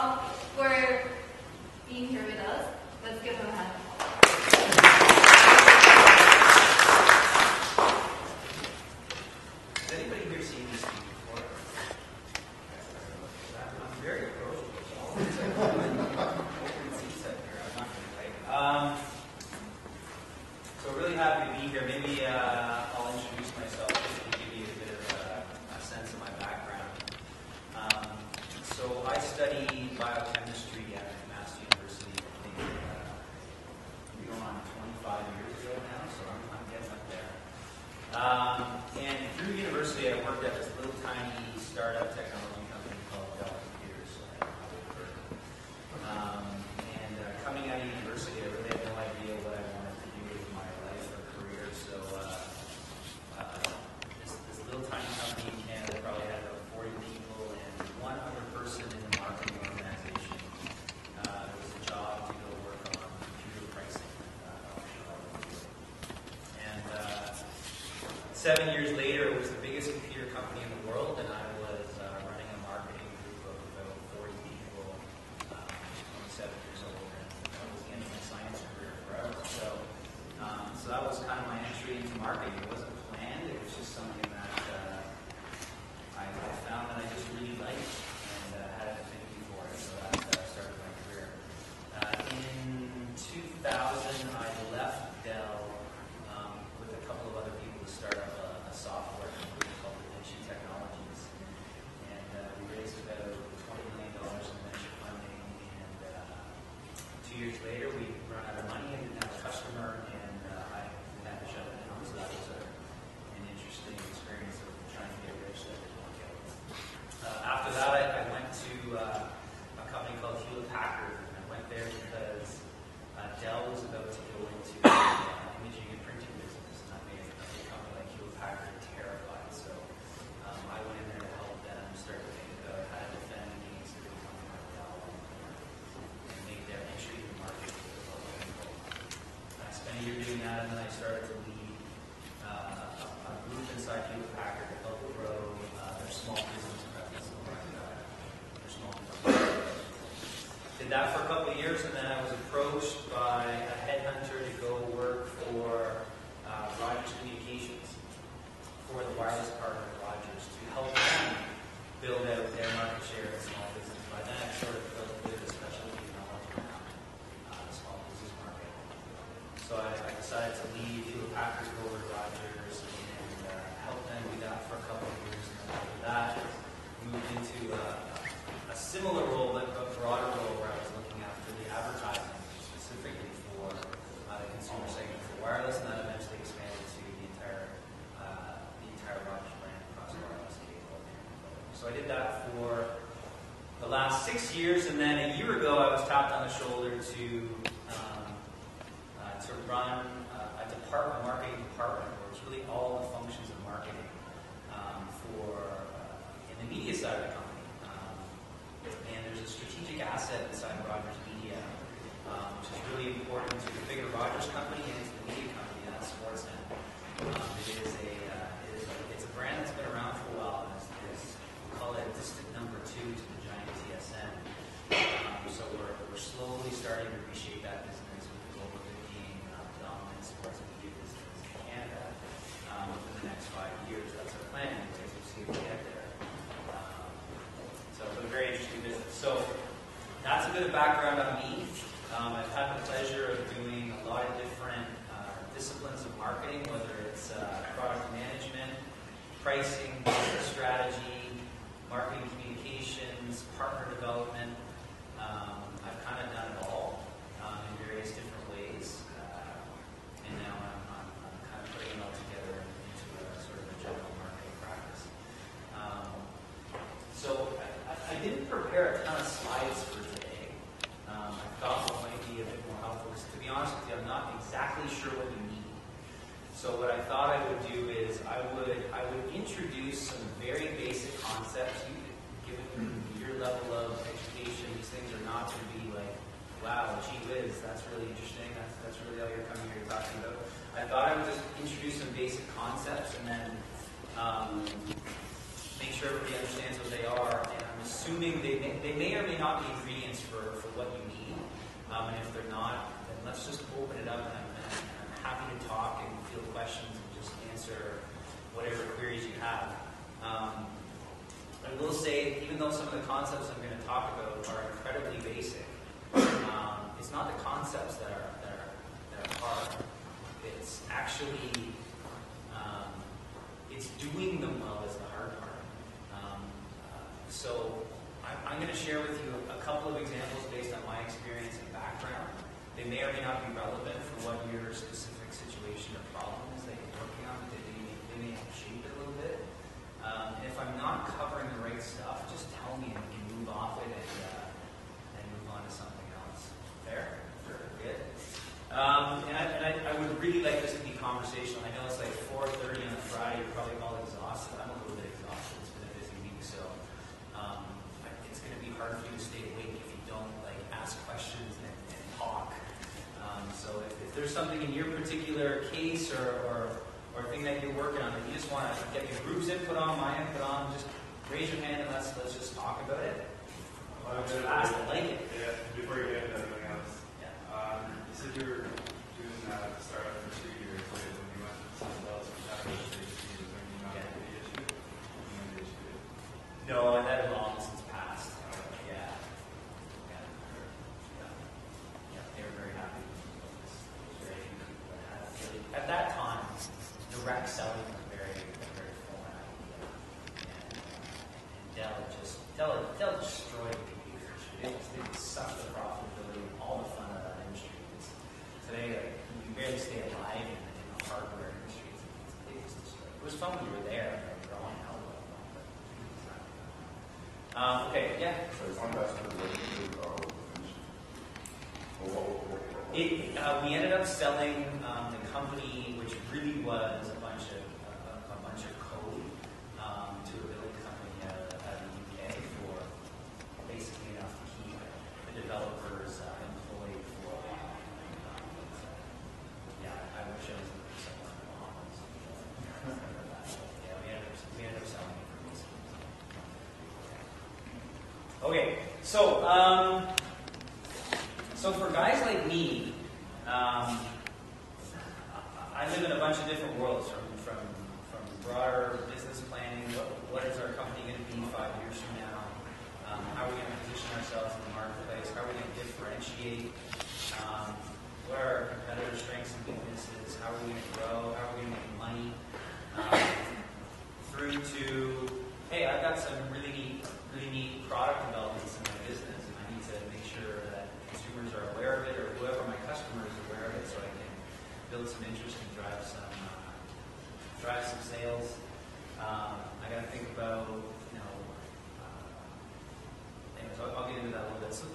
for being here with us. That for So I'm, I'm going to share with you a couple of examples based on my experience and background. They may or may not be relevant for what your specific situation or problem is that you're working on, but they may, they may shape it a little bit. Um, if I'm not covering the right stuff, just tell me and we can move off it and, uh, and move on to something else. Fair? Good. Um, and I, and I, I would really like this to be conversational. I know it's particular case or, or, or thing that you're working on, and you just want to get your group's input on, my input on, just raise your hand and let's, let's just talk about it. Well, I like it. Yeah, before you get into anything else. Yeah. Um, you said you were Okay, so um, so for guys like me, um, I live in a bunch of different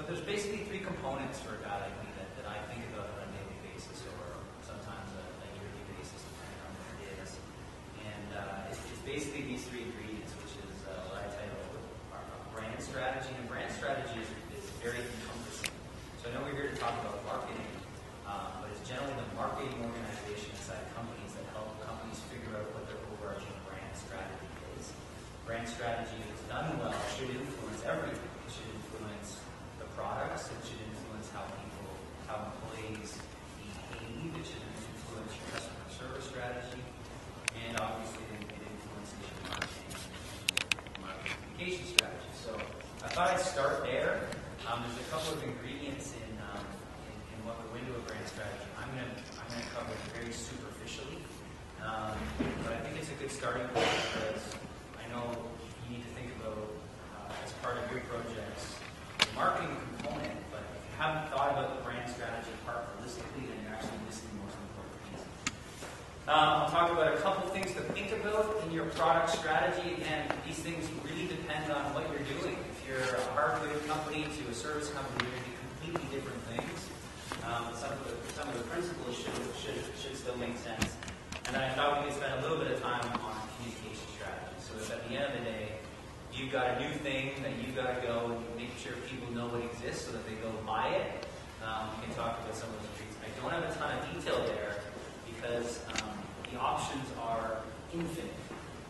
But there's basically three components for a God ID. at the you've got a new thing that you've got to go and make sure people know it exists so that they go buy it. Um, we can talk about some of those treats. I don't have a ton of detail there because um, the options are infinite.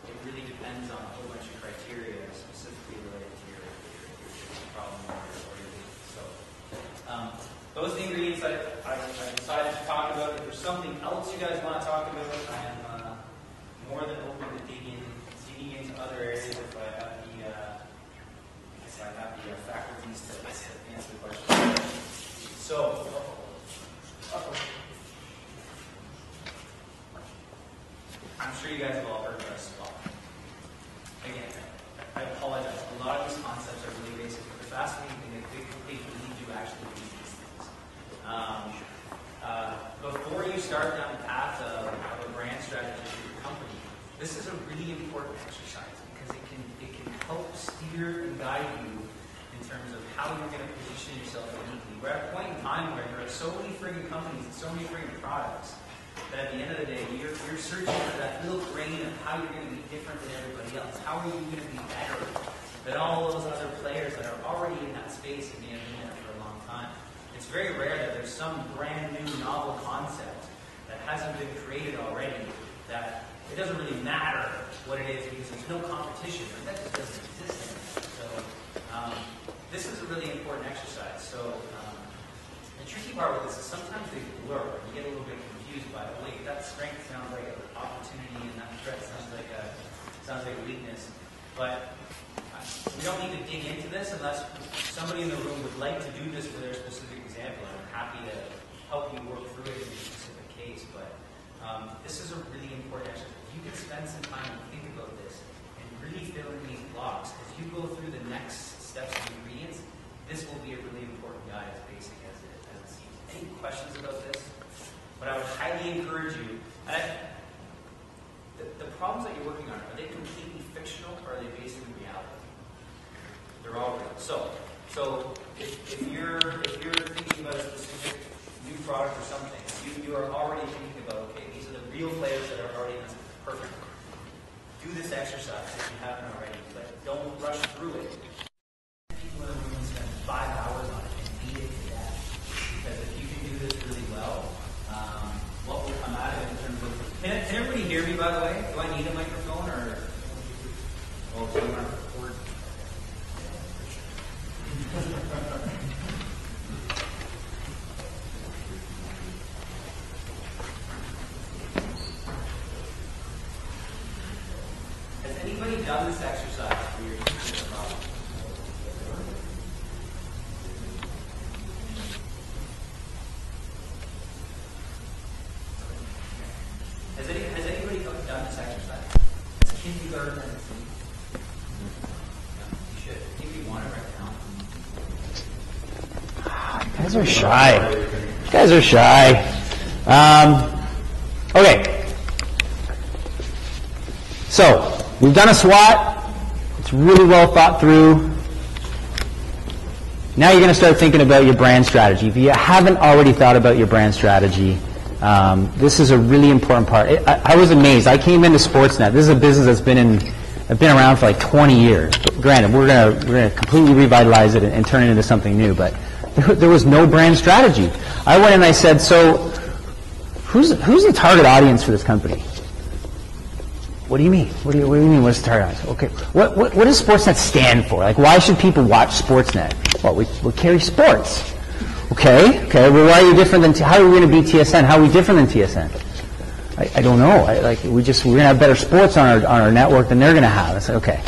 It really depends on a whole bunch of criteria specifically related to your, your, your problem or your, or. So um, those are the ingredients I, I, I decided to talk about. If there's something else you guys want to talk about, I am uh, more than open to deep other areas if I have the, uh, if I have the uh, faculties to answer the questions. So. I'm sure you guys have all heard of SWOT. Again, I apologize. A lot of these concepts are really basic, but the fascinating thing they, they lead you actually to these things. Um, uh, before you start down the path of, of a brand strategy for your company, this is a really important exercise because it can it can help steer and guide you in terms of how you're going to position yourself uniquely. We're at a point in time where there are so many friggin' companies and so many friggin' products that at the end of the day, you're, you're searching for that little grain of how you're going to be different than everybody else. How are you going to be better than all those other players that are already in that space and being in there for a long time? It's very rare that there's some brand new novel concept that hasn't been created already that it doesn't really matter what it is because there's no competition. That just doesn't exist anymore. So um, this is a really important exercise. So um, the tricky part with this is sometimes they blur. You get a little bit confused by, oh, wait, that strength sounds like an opportunity and that threat sounds like a sounds like a weakness. But uh, we don't need to dig into this unless somebody in the room would like to do this for their specific example. I'm happy to help you work through it in your specific case. But um, this is a really important exercise. If you can spend some time and think about this in these blocks, as you go through the next steps of ingredients, this will be a really important guide, as basic as it, as it seems. Any questions about this? But I would highly encourage you. I, the, the problems that you're working on are they completely fictional or are they based in reality? They're all real. So, so if, if you're if you're thinking about a specific new product or something, you, you are already thinking about okay, these are the real players that are already in this. Perfect. Do this exercise if you haven't already, but don't rush through it people in the room spend five hours on it and beat it to death. Because if you can do this really well, um, what will come out of it in terms of. Can, can everybody hear me, by the way? Do I need a microphone or? Oh, do you want to record? Has anybody done this exercise for your? Has, any, has anybody done this exercise? Yeah, you should. If you want right now. Guys are shy. You guys are shy. Um, okay. So, we've done a SWOT. It's really well thought through. Now you're going to start thinking about your brand strategy. If you haven't already thought about your brand strategy, um, this is a really important part. I, I was amazed. I came into Sportsnet. This is a business that's been in, I've been around for like 20 years. Granted, we're going to we're going to completely revitalize it and, and turn it into something new. But there, there was no brand strategy. I went and I said, so who's who's the target audience for this company? What do you mean? What do you, what do you mean? What's target? Okay. What, what, what does Sportsnet stand for? Like, why should people watch Sportsnet? Well, we, we carry sports. Okay. Okay. Well, why are you different than, how are we going to be TSN? How are we different than TSN? I, I don't know. I, like, we just, we're going to have better sports on our, on our network than they're going to have. I said, okay.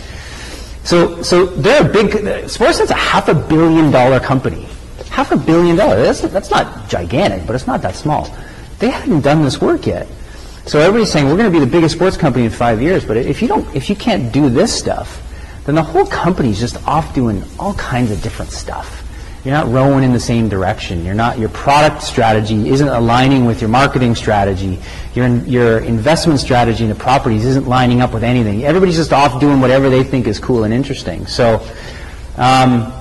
So, so they're a big, Sportsnet's a half a billion dollar company. Half a billion dollars. That's, that's not gigantic, but it's not that small. They haven't done this work yet. So everybody's saying we're going to be the biggest sports company in five years, but if you don't, if you can't do this stuff, then the whole company's just off doing all kinds of different stuff. You're not rowing in the same direction. You're not. Your product strategy isn't aligning with your marketing strategy. Your your investment strategy in the properties isn't lining up with anything. Everybody's just off doing whatever they think is cool and interesting. So. Um,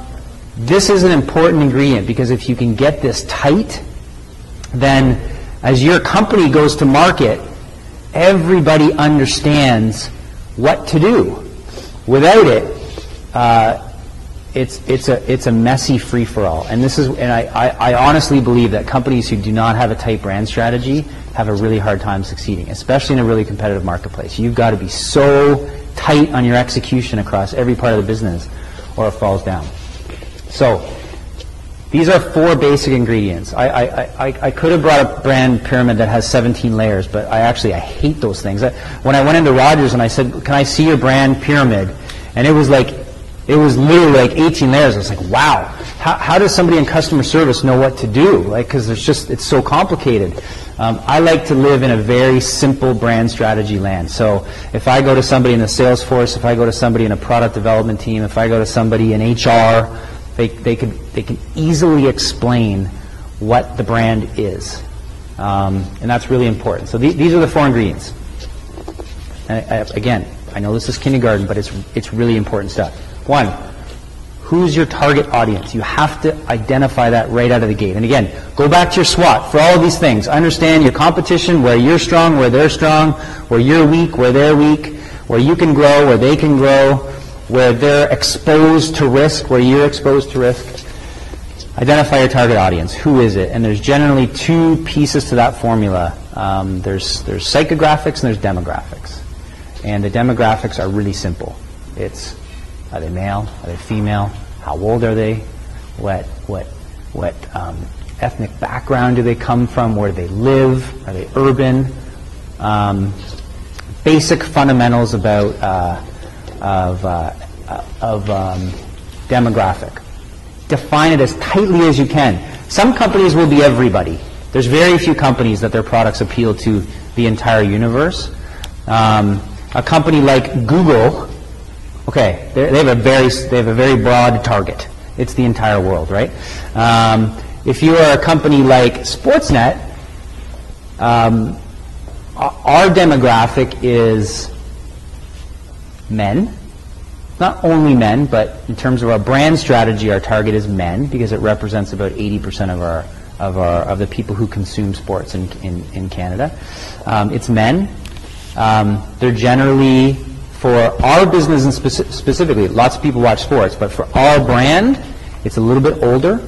this is an important ingredient because if you can get this tight, then as your company goes to market, everybody understands what to do. Without it, uh, it's it's a it's a messy free for all. And this is and I, I, I honestly believe that companies who do not have a tight brand strategy have a really hard time succeeding, especially in a really competitive marketplace. You've got to be so tight on your execution across every part of the business, or it falls down. So, These are four basic ingredients. I, I, I, I could have brought a brand pyramid that has 17 layers, but I actually I hate those things. I, when I went into Rogers and I said, "Can I see your brand pyramid?" and it was like, it was literally like 18 layers. I was like, "Wow, how, how does somebody in customer service know what to do?" Like, because it's just it's so complicated. Um, I like to live in a very simple brand strategy land. So if I go to somebody in the sales force, if I go to somebody in a product development team, if I go to somebody in HR, they, they, could, they can easily explain what the brand is. Um, and that's really important. So the, these are the four ingredients. And I, again, I know this is kindergarten, but it's, it's really important stuff. One, who's your target audience? You have to identify that right out of the gate. And again, go back to your SWOT for all of these things. Understand your competition, where you're strong, where they're strong, where you're weak, where they're weak, where you can grow, where they can grow, where they're exposed to risk, where you're exposed to risk. Identify your target audience. Who is it? And there's generally two pieces to that formula. Um, there's, there's psychographics and there's demographics. And the demographics are really simple. It's are they male? Are they female? How old are they? What, what, what um, ethnic background do they come from? Where do they live? Are they urban? Um, basic fundamentals about uh, of, uh, of um, demographic. Define it as tightly as you can. Some companies will be everybody. There's very few companies that their products appeal to the entire universe. Um, a company like Google, okay, they have a very they have a very broad target. It's the entire world, right? Um, if you are a company like Sportsnet, um, our demographic is men. Not only men, but in terms of our brand strategy, our target is men because it represents about 80% of our of our of the people who consume sports in in, in Canada. Um, it's men. Um, they're generally for our business and speci- specifically, lots of people watch sports, but for our brand, it's a little bit older.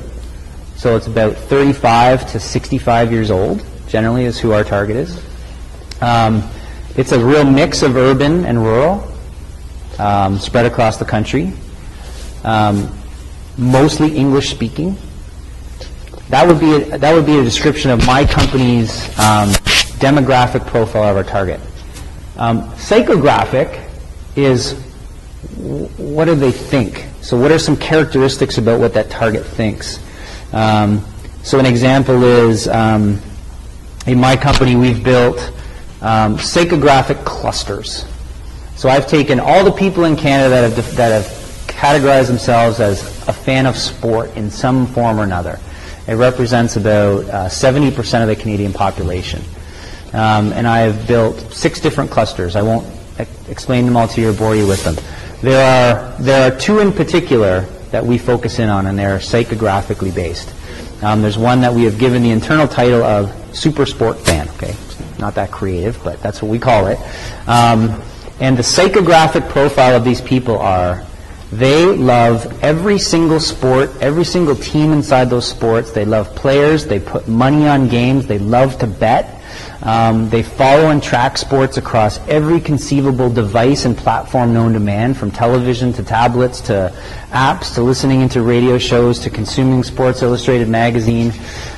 So it's about 35 to 65 years old. Generally, is who our target is. Um, it's a real mix of urban and rural um, spread across the country, um, mostly English speaking. That would be a, that would be a description of my company's um, demographic profile of our target. Um, psychographic is what do they think? So what are some characteristics about what that target thinks? Um, so an example is um, in my company we've built psychographic clusters. So I've taken all the people in Canada that have, that have categorized themselves as a fan of sport in some form or another. It represents about uh, 70% of the Canadian population. Um, and I have built six different clusters. I won't explain them all to you or bore you with them. There are, there are two in particular that we focus in on, and they're psychographically based. Um, there's one that we have given the internal title of Super Sport Fan. Okay, it's not that creative, but that's what we call it. Um, and the psychographic profile of these people are they love every single sport, every single team inside those sports. They love players. They put money on games. They love to bet. Um, they follow and track sports across every conceivable device and platform known to man, from television to tablets to apps to listening into radio shows to consuming Sports Illustrated magazine.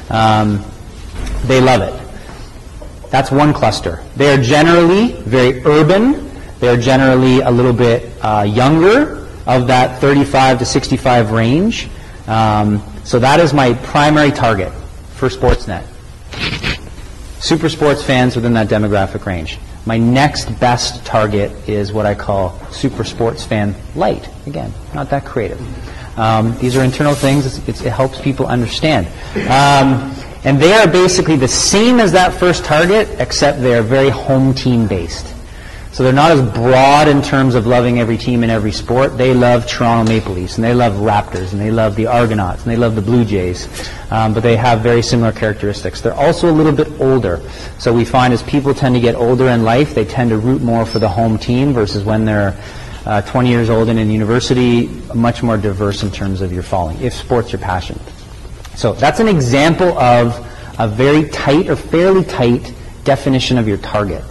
Um, they love it. That's one cluster. They are generally very urban. They are generally a little bit uh, younger of that 35 to 65 range. Um, so that is my primary target for Sportsnet. Super sports fans within that demographic range. My next best target is what I call super sports fan light. Again, not that creative. Um, these are internal things. It's, it's, it helps people understand. Um, and they are basically the same as that first target, except they are very home team based. So they're not as broad in terms of loving every team in every sport. They love Toronto Maple Leafs, and they love Raptors, and they love the Argonauts, and they love the Blue Jays. Um, but they have very similar characteristics. They're also a little bit older. So we find as people tend to get older in life, they tend to root more for the home team versus when they're uh, 20 years old and in university, much more diverse in terms of your following, if sports your passion. So that's an example of a very tight or fairly tight definition of your target.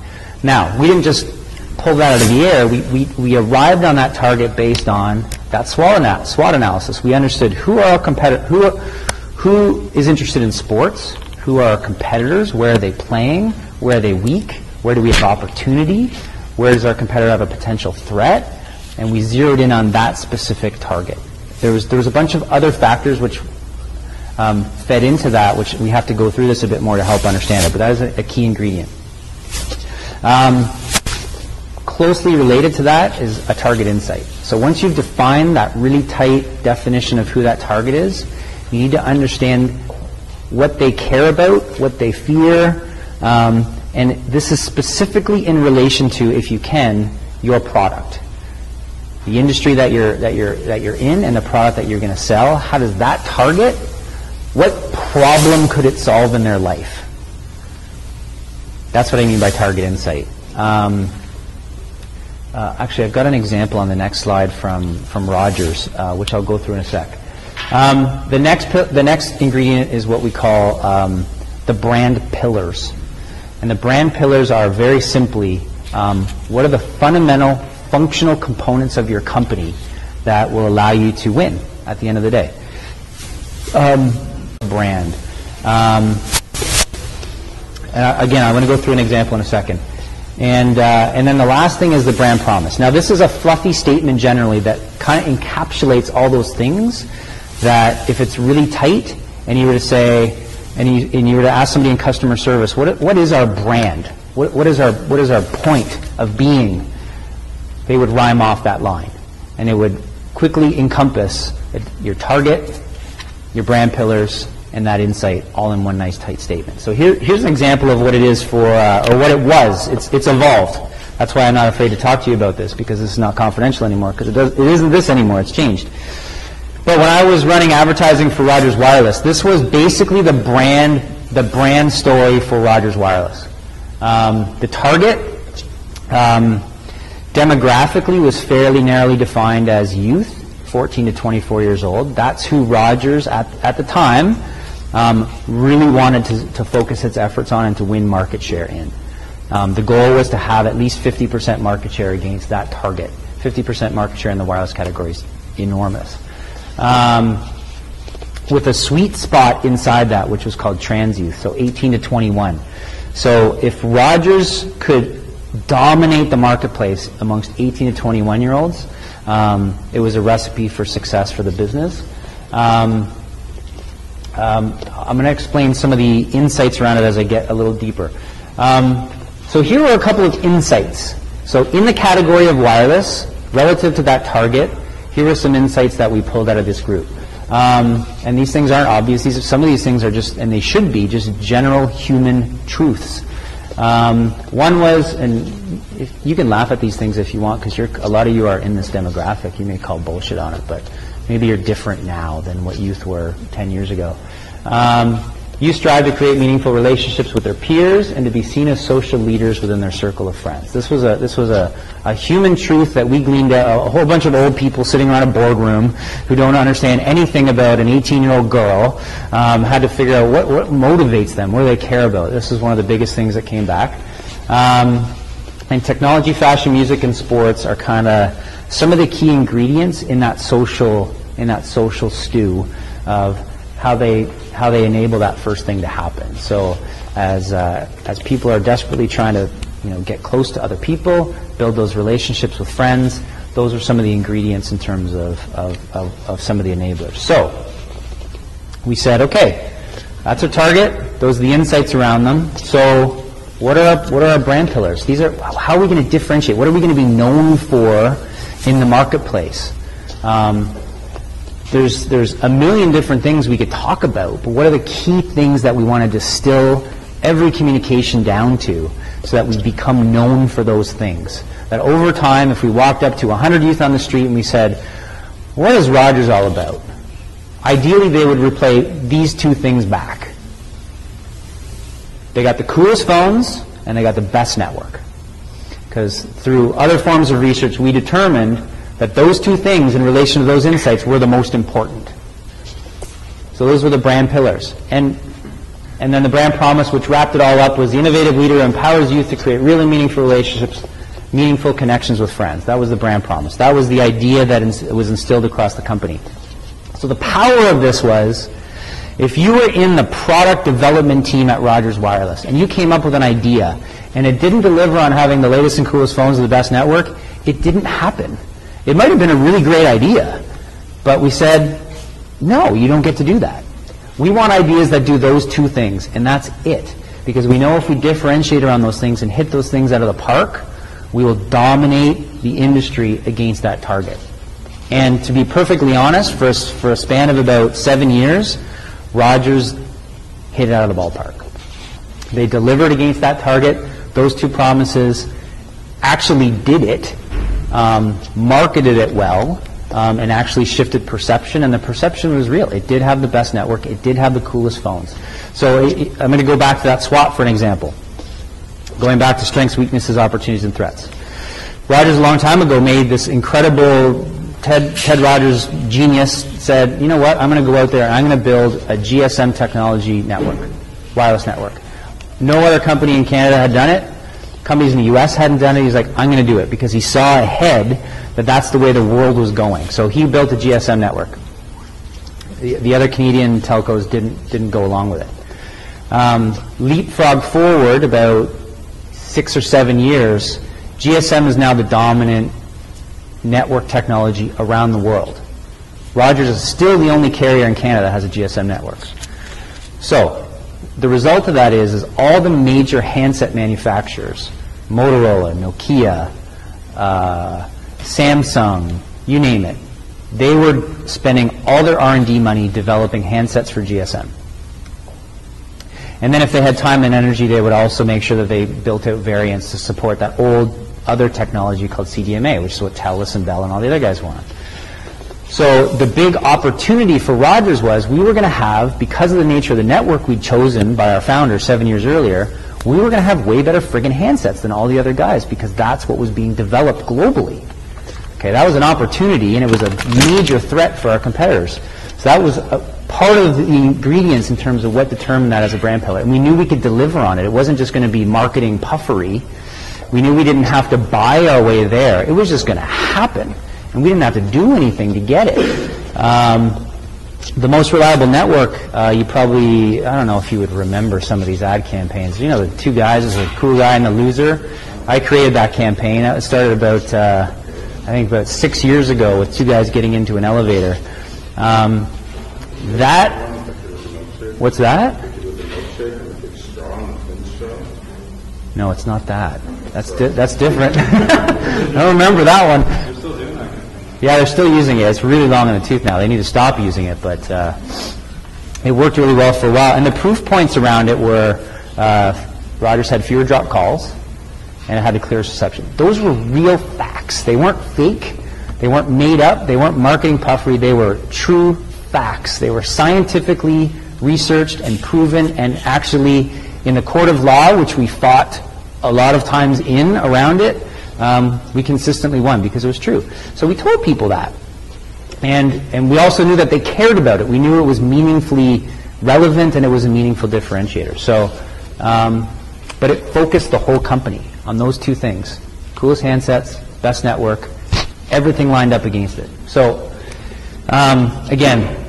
Now, we didn't just pull that out of the air. We, we, we arrived on that target based on that SWOT, ana- SWOT analysis. We understood who are our who, who is interested in sports, who are our competitors, where are they playing, where are they weak, where do we have opportunity, where does our competitor have a potential threat, and we zeroed in on that specific target. There was, there was a bunch of other factors which um, fed into that, which we have to go through this a bit more to help understand it, but that is a, a key ingredient. Um, closely related to that is a target insight. So once you've defined that really tight definition of who that target is, you need to understand what they care about, what they fear, um, and this is specifically in relation to, if you can, your product. The industry that you're, that you're, that you're in and the product that you're going to sell, how does that target, what problem could it solve in their life? That's what I mean by target insight. Um, uh, actually, I've got an example on the next slide from, from Rogers, uh, which I'll go through in a sec. Um, the, next, the next ingredient is what we call um, the brand pillars. And the brand pillars are very simply um, what are the fundamental functional components of your company that will allow you to win at the end of the day. Um, brand. Um, and I- again, I'm going to go through an example in a second. And, uh, and then the last thing is the brand promise. Now, this is a fluffy statement generally that kind of encapsulates all those things that if it's really tight and you were to say, and you, and you were to ask somebody in customer service, what, what is our brand? What, what, is our, what is our point of being? They would rhyme off that line. And it would quickly encompass your target, your brand pillars, and that insight all in one nice tight statement. So here, here's an example of what it is for, uh, or what it was. It's, it's evolved. That's why I'm not afraid to talk to you about this because this is not confidential anymore because it, does, it isn't this anymore. It's changed. But when I was running advertising for Rogers Wireless, this was basically the brand, the brand story for Rogers Wireless. Um, the target um, demographically was fairly narrowly defined as youth, 14 to 24 years old. That's who Rogers at, at the time um, really wanted to, to focus its efforts on and to win market share in. Um, the goal was to have at least 50% market share against that target. 50% market share in the wireless category is enormous. Um, with a sweet spot inside that, which was called trans youth, so 18 to 21. So if Rogers could dominate the marketplace amongst 18 to 21 year olds, um, it was a recipe for success for the business. Um, um, I'm going to explain some of the insights around it as I get a little deeper. Um, so here are a couple of insights. So in the category of wireless, relative to that target, here are some insights that we pulled out of this group. Um, and these things aren't obvious. These, some of these things are just, and they should be, just general human truths. Um, one was, and if, you can laugh at these things if you want, because a lot of you are in this demographic. You may call bullshit on it, but maybe you're different now than what youth were 10 years ago. Um, you strive to create meaningful relationships with their peers and to be seen as social leaders within their circle of friends. This was a this was a, a human truth that we gleaned a, a whole bunch of old people sitting around a boardroom who don't understand anything about an 18-year-old girl um, had to figure out what, what motivates them, what do they care about. This is one of the biggest things that came back. Um, and technology, fashion, music, and sports are kind of some of the key ingredients in that social in that social stew of how they how they enable that first thing to happen. So as uh, as people are desperately trying to you know get close to other people, build those relationships with friends, those are some of the ingredients in terms of of, of, of some of the enablers. So we said, okay, that's our target. Those are the insights around them. So what are our, what are our brand pillars? These are how are we going to differentiate? What are we going to be known for in the marketplace? Um, there's there's a million different things we could talk about, but what are the key things that we want to distill every communication down to so that we become known for those things? That over time, if we walked up to 100 youth on the street and we said, what is Rogers all about? Ideally, they would replay these two things back. They got the coolest phones and they got the best network. Because through other forms of research, we determined that those two things in relation to those insights were the most important. So those were the brand pillars. And, and then the brand promise, which wrapped it all up, was the innovative leader empowers youth to create really meaningful relationships, meaningful connections with friends. That was the brand promise. That was the idea that was instilled across the company. So the power of this was If you were in the product development team at Rogers Wireless and you came up with an idea and it didn't deliver on having the latest and coolest phones with the best network, it didn't happen. It might have been a really great idea, but we said, no, you don't get to do that. We want ideas that do those two things, and that's it. Because we know if we differentiate around those things and hit those things out of the park, we will dominate the industry against that target. And to be perfectly honest, for a, for a span of about seven years, Rogers hit it out of the ballpark. They delivered against that target, those two promises, actually did it, um, marketed it well, um, and actually shifted perception, and the perception was real. It did have the best network, it did have the coolest phones. So i i- I'm going to go back to that SWOT for an example. Going back to strengths, weaknesses, opportunities, and threats. Rogers, a long time ago, made this incredible, Ted, Ted Rogers, genius, said, you know what, I'm going to go out there and I'm going to build a GSM technology network, wireless network. No other company in Canada had done it. Companies in the U.S. hadn't done it. He's like, I'm going to do it because he saw ahead that that's the way the world was going. So he built a GSM network. The, the other Canadian telcos didn't, didn't go along with it. Um, leapfrog forward about six or seven years, GSM is now the dominant network technology around the world. Rogers is still the only carrier in Canada that has a GSM network. So, the result of that is, is all the major handset manufacturers, Motorola, Nokia, uh, Samsung, you name it, they were spending all their R&D money developing handsets for GSM. And then if they had time and energy, they would also make sure that they built out variants to support that old other technology called CDMA, which is what Telus and Bell and all the other guys wanted. So the big opportunity for Rogers was we were going to have, because of the nature of the network we'd chosen by our founder seven years earlier, we were going to have way better friggin' handsets than all the other guys because that's what was being developed globally. Okay, that was an opportunity and it was a major threat for our competitors. So that was part of the ingredients in terms of what determined that as a brand pillar. And we knew we could deliver on it. It wasn't just going to be marketing puffery. We knew we didn't have to buy our way there. It was just going to happen. And we didn't have to do anything to get it. Um, the most reliable network, uh, you probably, I don't know if you would remember some of these ad campaigns. You know, the two guys, there's a cool guy and the loser. I created that campaign. It started about, uh, I think about six years ago with two guys getting into an elevator. Um, that, what's that? No, it's not that. That's di- that's different. I don't remember that one. You're still doing that. Yeah, they're still using it. It's really long in the tooth now. They need to stop using it, but uh, it worked really well for a while. And the proof points around it were uh, Rogers had fewer drop calls, and it had the clearest reception. Those were real facts. They weren't fake. They weren't made up. They weren't marketing puffery. They were true facts. They were scientifically researched and proven, and actually in the court of law, which we fought a lot of times in around it, um, we consistently won because it was true. So we told people that. And, and we also knew that they cared about it. We knew it was meaningfully relevant and it was a meaningful differentiator. So, um, but it focused the whole company on those two things. Coolest handsets, best network, everything lined up against it. So, um, again,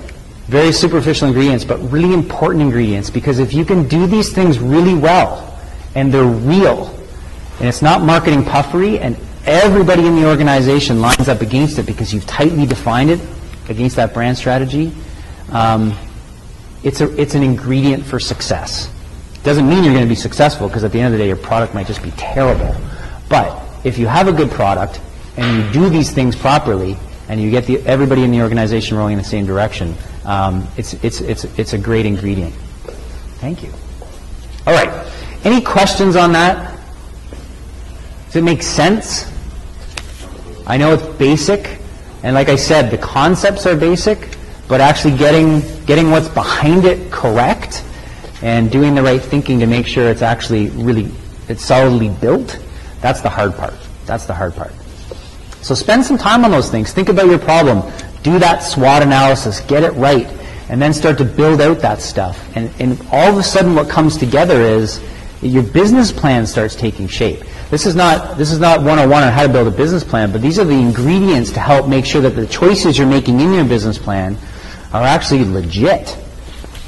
very superficial ingredients, but really important ingredients because if you can do these things really well and they're real, and it's not marketing puffery, and everybody in the organization lines up against it because you've tightly defined it against that brand strategy, um, it's, a, it's an ingredient for success. Doesn't mean you're going to be successful because at the end of the day, your product might just be terrible. But if you have a good product and you do these things properly and you get the, everybody in the organization rowing in the same direction, um, it's, it's, it's, it's a great ingredient. Thank you. All right. Any questions on that? Does it make sense? I know it's basic, and like I said, the concepts are basic, but actually getting getting what's behind it correct and doing the right thinking to make sure it's actually really it's solidly built, that's the hard part. That's the hard part. So spend some time on those things. Think about your problem. Do that SWOT analysis. Get it right. And then start to build out that stuff. And, and all of a sudden what comes together is your business plan starts taking shape. This is not this is not 101 on how to build a business plan, but these are the ingredients to help make sure that the choices you're making in your business plan are actually legit.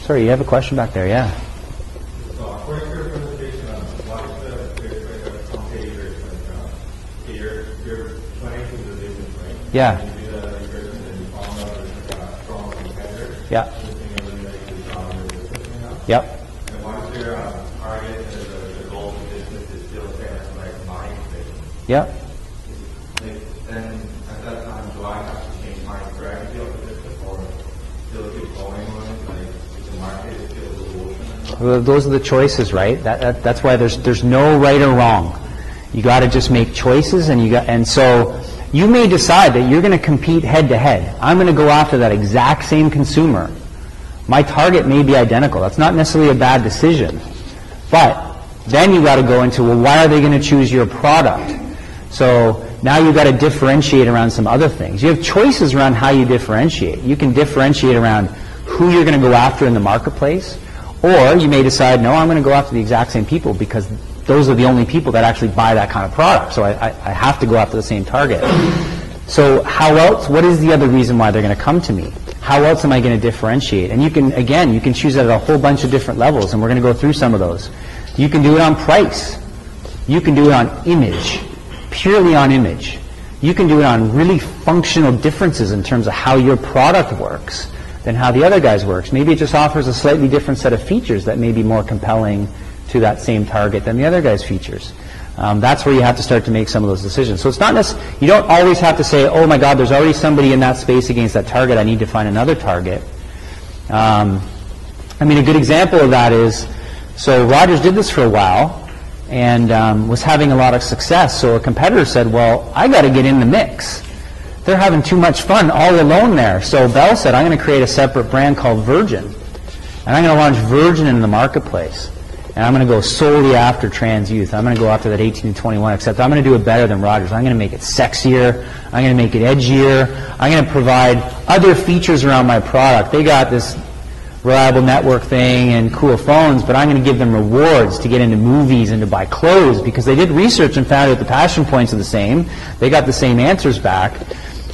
Sorry, you have a question back there, yeah. So according to your what is the greatest way to compare your like, uh, okay, you're, you're planning to do the business, right? Yeah. Do then at that time, do I have to change my or it? Those are the choices, right? That, that, that's why there's, there's no right or wrong. You got to just make choices, and you got, and so you may decide that you're going to compete head to head. I'm going to go after that exact same consumer. My target may be identical. That's not necessarily a bad decision, but then you got to go into well, why are they going to choose your product? So now you've got to differentiate around some other things. You have choices around how you differentiate. You can differentiate around who you're going to go after in the marketplace, or you may decide, no, I'm going to go after the exact same people because those are the only people that actually buy that kind of product. So I, I, I have to go after the same target. So how else, what is the other reason why they're going to come to me? How else am I going to differentiate? And you can, again, you can choose at a whole bunch of different levels, and we're going to go through some of those. You can do it on price. You can do it on image, purely on image. You can do it on really functional differences in terms of how your product works than how the other guy's works. Maybe it just offers a slightly different set of features that may be more compelling to that same target than the other guy's features. Um, that's where you have to start to make some of those decisions. So it's not you don't always have to say, oh my God, there's already somebody in that space against that target, I need to find another target. Um, I mean, a good example of that is, so Rogers did this for a while and um, was having a lot of success. So a competitor said, well, I got to get in the mix. They're having too much fun all alone there. So Bell said, I'm going to create a separate brand called Virgin. And I'm going to launch Virgin in the marketplace. And I'm going to go solely after trans youth. I'm going to go after that 18 to 21, except I'm going to do it better than Rogers. I'm going to make it sexier. I'm going to make it edgier. I'm going to provide other features around my product. They got this reliable network thing and cool phones, but I'm going to give them rewards to get into movies and to buy clothes because they did research and found out the passion points are the same. They got the same answers back,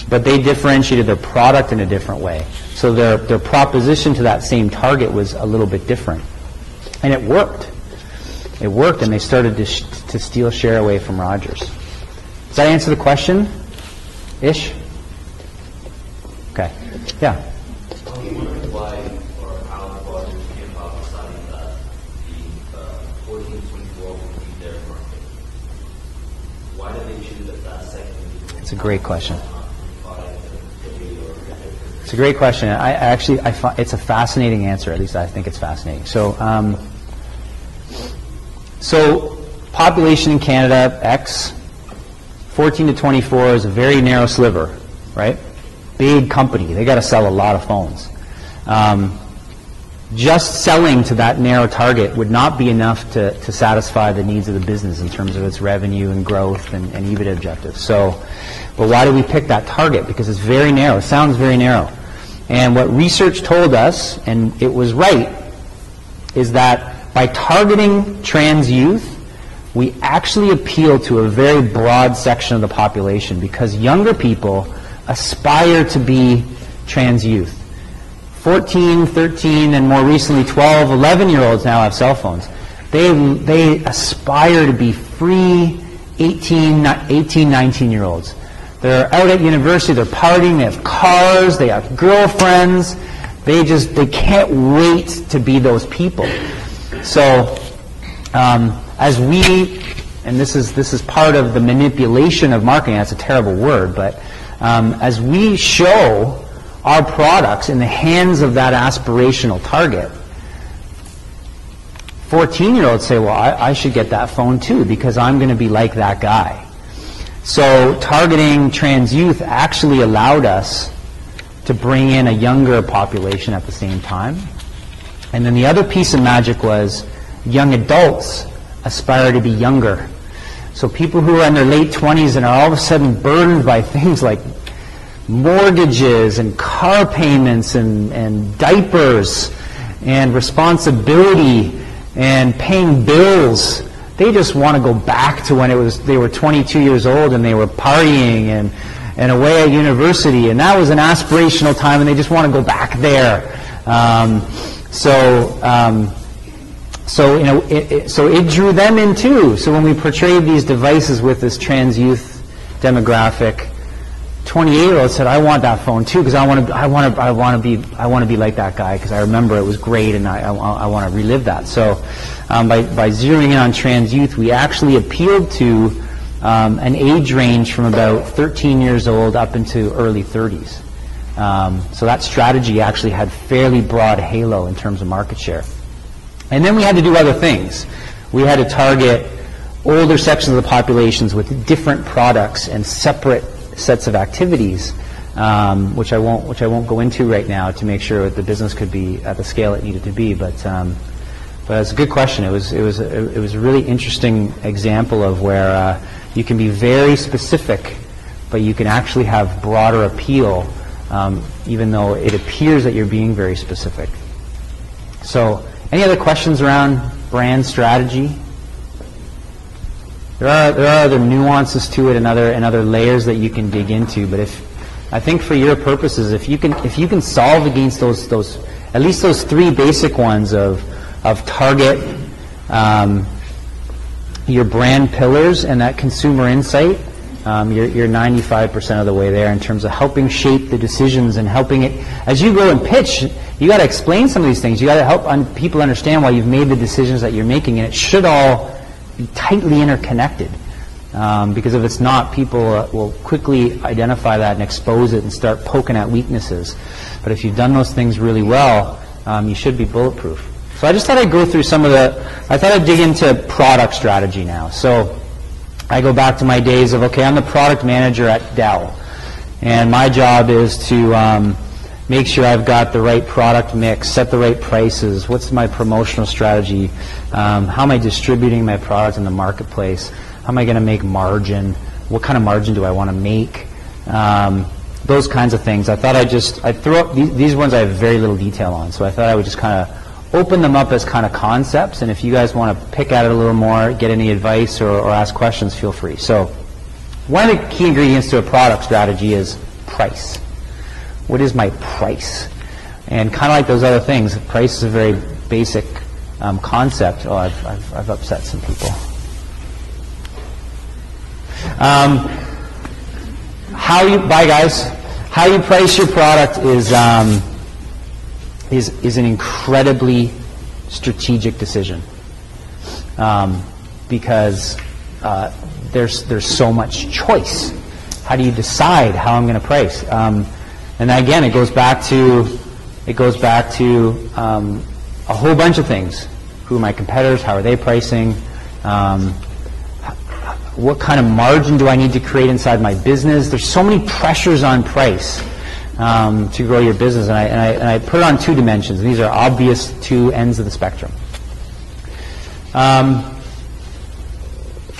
but they differentiated their product in a different way. So their, their proposition to that same target was a little bit different. And it worked. It worked, and they started to, sh- to steal share away from Rogers. Does that answer the question? Ish? Okay. Yeah. It's a great question. It's a great question. I actually, I fi- it's a fascinating answer. At least I think it's fascinating. So, um, so population in Canada X, 14 to 24 is a very narrow sliver, right? Big company. They got to sell a lot of phones. Um, just selling to that narrow target would not be enough to, to satisfy the needs of the business in terms of its revenue and growth and, and EBITDA objectives. So, but why do we pick that target? Because it's very narrow. It sounds very narrow. And what research told us, and it was right, is that by targeting trans youth, we actually appeal to a very broad section of the population because younger people aspire to be trans youth. 14, 13, and more recently 12, 11 year olds now have cell phones. They, they aspire to be free 18, 18, 19 year olds. They're out at university, they're partying, they have cars, they have girlfriends. They just, they can't wait to be those people. So, um, as we, and this is, this is part of the manipulation of marketing, that's a terrible word, but um, as we show our products in the hands of that aspirational target, 14 year olds say, well, I, I should get that phone too because I'm going to be like that guy. So targeting trans youth actually allowed us to bring in a younger population at the same time. And then the other piece of magic was young adults aspire to be younger. So people who are in their late 20s and are all of a sudden burdened by things like mortgages and car payments and, and diapers and responsibility and paying bills. They just want to go back to when it was they were 22 years old and they were partying and, and away at university and that was an aspirational time and they just want to go back there. Um, So, um, so you know, it, it, so it drew them in too. So when we portrayed these devices with this trans youth demographic, 28-year-old said, "I want that phone too because I want to, I want to, I want to be, I want to be like that guy because I remember it was great and I, I, I want to relive that." So, um, by by zeroing in on trans youth, we actually appealed to um, an age range from about 13 years old up into early 30s. Um, so that strategy actually had fairly broad halo in terms of market share. And then we had to do other things. We had to target older sections of the populations with different products and separate sets of activities, um, which I won't which I won't go into right now to make sure that the business could be at the scale it needed to be. But um, but it's a good question. It was it was a, it was a really interesting example of where uh, you can be very specific, but you can actually have broader appeal, um, even though it appears that you're being very specific. So, any other questions around brand strategy? There are there are other nuances to it and other and other layers that you can dig into. But if I think for your purposes, if you can if you can solve against those those at least those three basic ones of of target, um, your brand pillars, and that consumer insight, um, you're, you're 95% of the way there in terms of helping shape the decisions and helping it. As you go and pitch, you got to explain some of these things. You got to help un- people understand why you've made the decisions that you're making, and it should all tightly interconnected. Um, because if it's not, people uh, will quickly identify that and expose it and start poking at weaknesses. But if you've done those things really well, um, you should be bulletproof. So I just thought I'd go through some of the, I thought I'd dig into product strategy now. So I go back to my days of, okay, I'm the product manager at Dell. And my job is to um, make sure I've got the right product mix, set the right prices, what's my promotional strategy, um, how am I distributing my product in the marketplace, how am I going to make margin, what kind of margin do I want to make, um, those kinds of things. I thought I just, I threw up, these, these ones I have very little detail on, so I thought I would just kind of open them up as kind of concepts, and if you guys want to pick at it a little more, get any advice or, or ask questions, feel free. So one of the key ingredients to a product strategy is price. What is my price? And kind of like those other things, price is a very basic um, concept. Oh, I've, I've, I've upset some people. Um, how you, bye guys, how you price your product is, um, is, is an incredibly strategic decision. Um, because uh, there's, there's so much choice. How do you decide how I'm going to price? Um, and again, it goes back to, it goes back to um, a whole bunch of things. Who are my competitors? How are they pricing? Um, what kind of margin do I need to create inside my business? There's so many pressures on price um, to grow your business, and I, and, I, and I put it on two dimensions. These are obvious two ends of the spectrum. Um,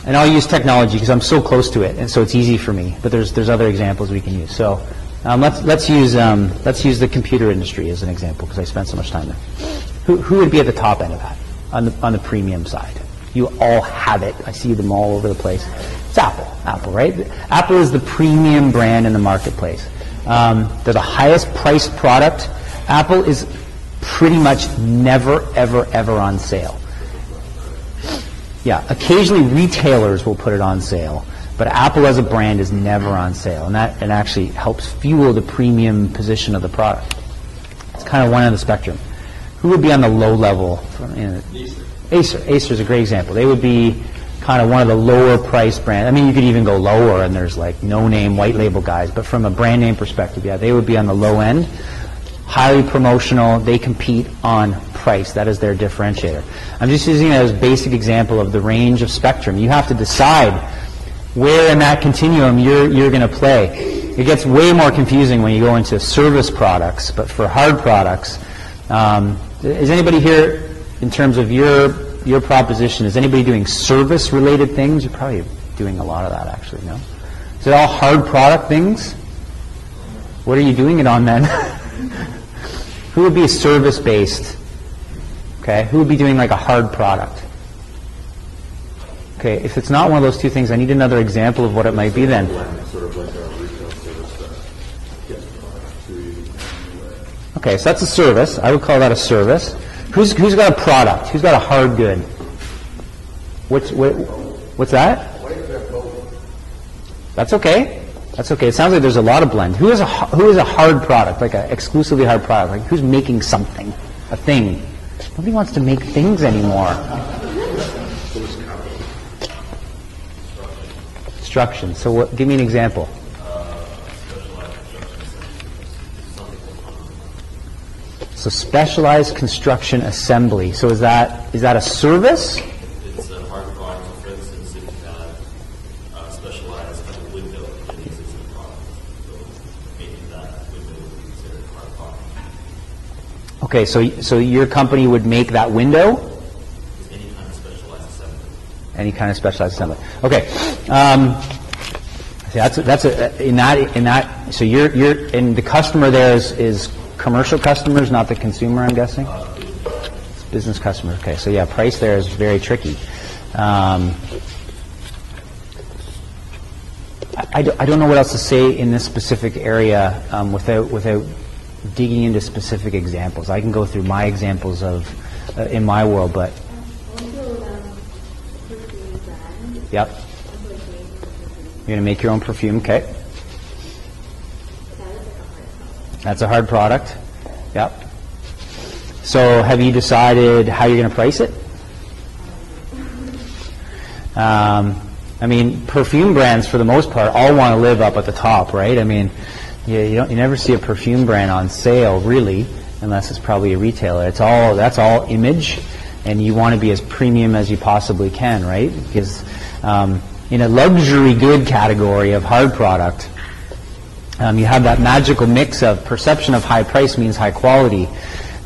and I'll use technology because I'm so close to it, and so it's easy for me. But there's there's other examples we can use. So um, let's let's use um, let's use the computer industry as an example because I spent so much time there. Who, who would be at the top end of that on the on the premium side? You all have it. I see them all over the place. It's Apple. Apple, right? Apple is the premium brand in the marketplace. Um, they're the highest priced product. Apple is pretty much never, ever, ever on sale. Yeah, occasionally retailers will put it on sale, but Apple as a brand is never on sale, and that and actually helps fuel the premium position of the product. It's kind of one end of the spectrum. Who would be on the low level? From, you know, Acer. Acer is a great example. They would be kind of one of the lower price brands. I mean, you could even go lower, and there's like no-name white label guys. But from a brand name perspective, yeah, they would be on the low end. Highly promotional. They compete on price. That is their differentiator. I'm just using that as a basic example of the range of spectrum. You have to decide where in that continuum you're, you're going to play. It gets way more confusing when you go into service products, but for hard products, um, is anybody here in terms of your your proposition? Is anybody doing service related things? You're probably doing a lot of that actually, no? Is it all hard product things? What are you doing it on then? Who would be service based? Okay, who would be doing like a hard product? Okay, if it's not one of those two things, I need another example of what it might be then. Okay, so that's a service. I would call that a service. Who's, who's got a product? Who's got a hard good? What's, what, what's that? That's okay. That's okay. It sounds like there's a lot of blend. Who is a, who is a hard product, like an exclusively hard product? Like who's making something, a thing? Nobody wants to make things anymore. Construction. So what, give me an example. So specialized construction assembly. So is that, is that a service? It's a hard product, for instance, if you have a uh, specialized kind of window in existing product, so that window would be considered hard product. Okay, so, so your company would make that window? It's any kind of specialized assembly. Any kind of specialized assembly. Okay. Um, see, that's a, that's a, in that in that. So you're you're and the customer there is, is commercial customers, not the consumer. I'm guessing. It's business customers. Okay. So yeah, price there is very tricky. Um, I, I don't know what else to say in this specific area um, without without digging into specific examples. I can go through my examples of uh, in my world, but Also, um, perfume brand. Yep. You're going to make your own perfume, okay? That's a hard product. Yep. So have you decided how you're going to price it? Um, I mean, perfume brands, for the most part, all want to live up at the top, right? I mean, you, you, don't, you never see a perfume brand on sale, really, unless it's probably a retailer. It's all that's all image, and you want to be as premium as you possibly can, right? Because um, in a luxury good category of hard product, um, you have that magical mix of perception of high price means high quality,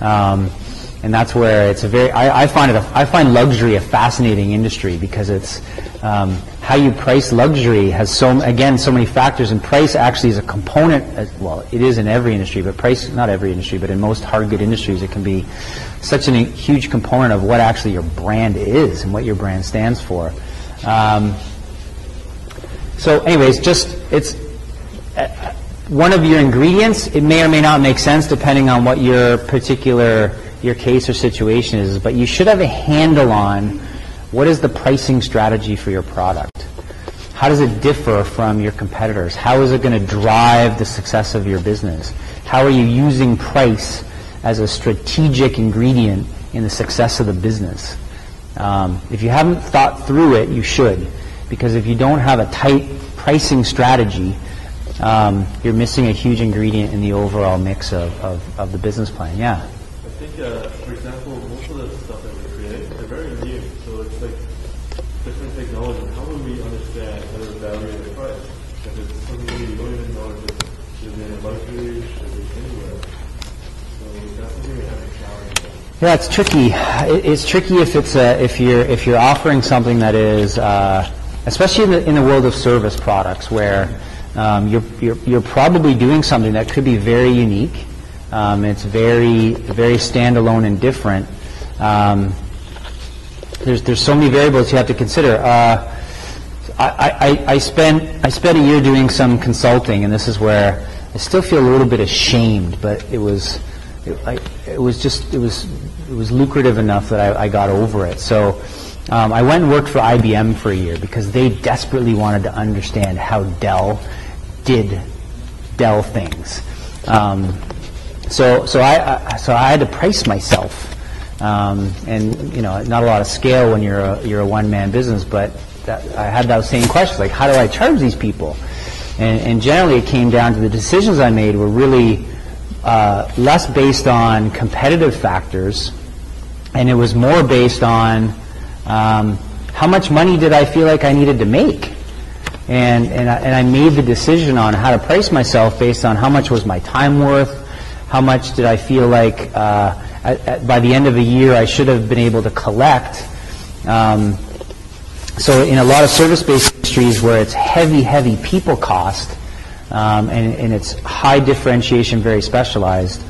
um, and that's where it's a very. I, I find it. A, I find luxury a fascinating industry because it's um, how you price luxury has so again so many factors, and price actually is a component. As, well, it is in every industry, but price not every industry, but in most hard good industries, it can be such a huge component of what actually your brand is and what your brand stands for. Um, so, anyways, just it's uh, one of your ingredients. It may or may not make sense depending on what your particular your case or situation is. But you should have a handle on what is the pricing strategy for your product. How does it differ from your competitors? How is it going to drive the success of your business? How are you using price as a strategic ingredient in the success of the business? Um, if you haven't thought through it, you should, because if you don't have a tight pricing strategy, um, you're missing a huge ingredient in the overall mix of, of, of the business plan. Yeah. I think, uh, for example, most of the stuff that we create, they're very new. So it's like different technology. How will we understand how to evaluate the price? If it's something new, you don't even know if it's should be in a luxury, should be anywhere. So that's something we have to challenge. Yeah, it's tricky. It's tricky if it's a, if you're if you're offering something that is, uh, especially in the, in the world of service products, where um, you're, you're you're probably doing something that could be very unique. Um, it's very very standalone and different. Um, there's there's so many variables you have to consider. Uh, I, I, I spent I spent a year doing some consulting, and this is where I still feel a little bit ashamed, but it was it, I, it was just it was it was lucrative enough that I, I got over it. So um, I went and worked for IBM for a year because they desperately wanted to understand how Dell did Dell things. Um, so so I, I so I had to price myself. Um, and you know, not a lot of scale when you're a, you're a one-man business, but that, I had those same questions, like how do I charge these people? And, and generally, it came down to the decisions I made were really uh, less based on competitive factors, and it was more based on um, how much money did I feel like I needed to make. And, and, I, and I made the decision on how to price myself based on how much was my time worth, how much did I feel like uh, at, at, by the end of a year I should have been able to collect. Um, so in a lot of service-based industries where it's heavy, heavy people cost, um, and, and it's high differentiation, very specialized,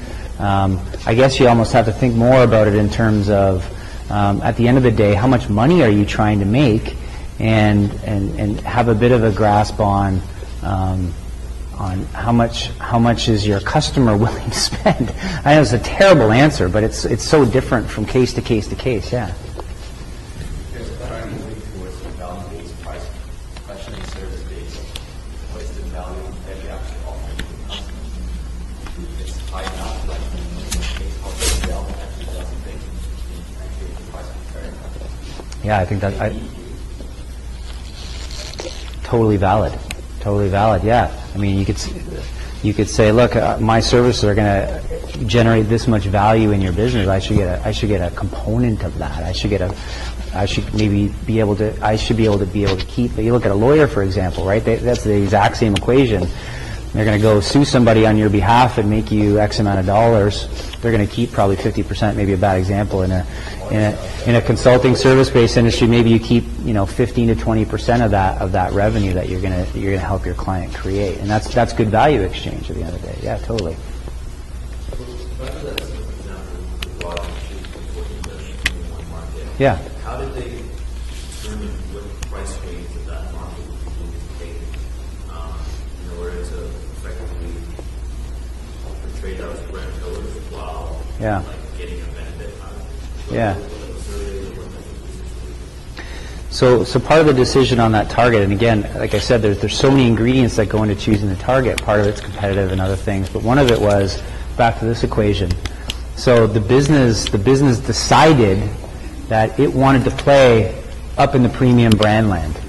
um, I guess you almost have to think more about it in terms of, um, at the end of the day, how much money are you trying to make, and and, and have a bit of a grasp on um, on how much how much is your customer willing to spend. I know it's a terrible answer, but it's it's so different from case to case to case. Yeah. Yeah, I think that I totally valid. Totally valid. Yeah. I mean, you could you could say, look, uh, my services are going to generate this much value in your business. I should get a I should get a component of that. I should get a I should maybe be able to I should be able to be able to keep. But you look at a lawyer, for example, right? They, that's the exact same equation. They're going to go sue somebody on your behalf and make you X amount of dollars. They're going to keep probably 50%, maybe a bad example. In a, in a, in a consulting service-based industry, maybe you keep, you know, 15 to 20% of that, of that revenue that you're going to, you're going to help your client create. And that's, that's good value exchange at the end of the day. Yeah, totally. Yeah. How did they those brand pillars while Yeah. like getting a benefit out of it? Yeah. What was the survey, what was the decision? So, so part of the decision on that target, and again, like I said, there's, there's so many ingredients that go into choosing the target. Part of it's competitive and other things, but one of it was back to this equation. So the business, the business decided that it wanted to play up in the premium brand land.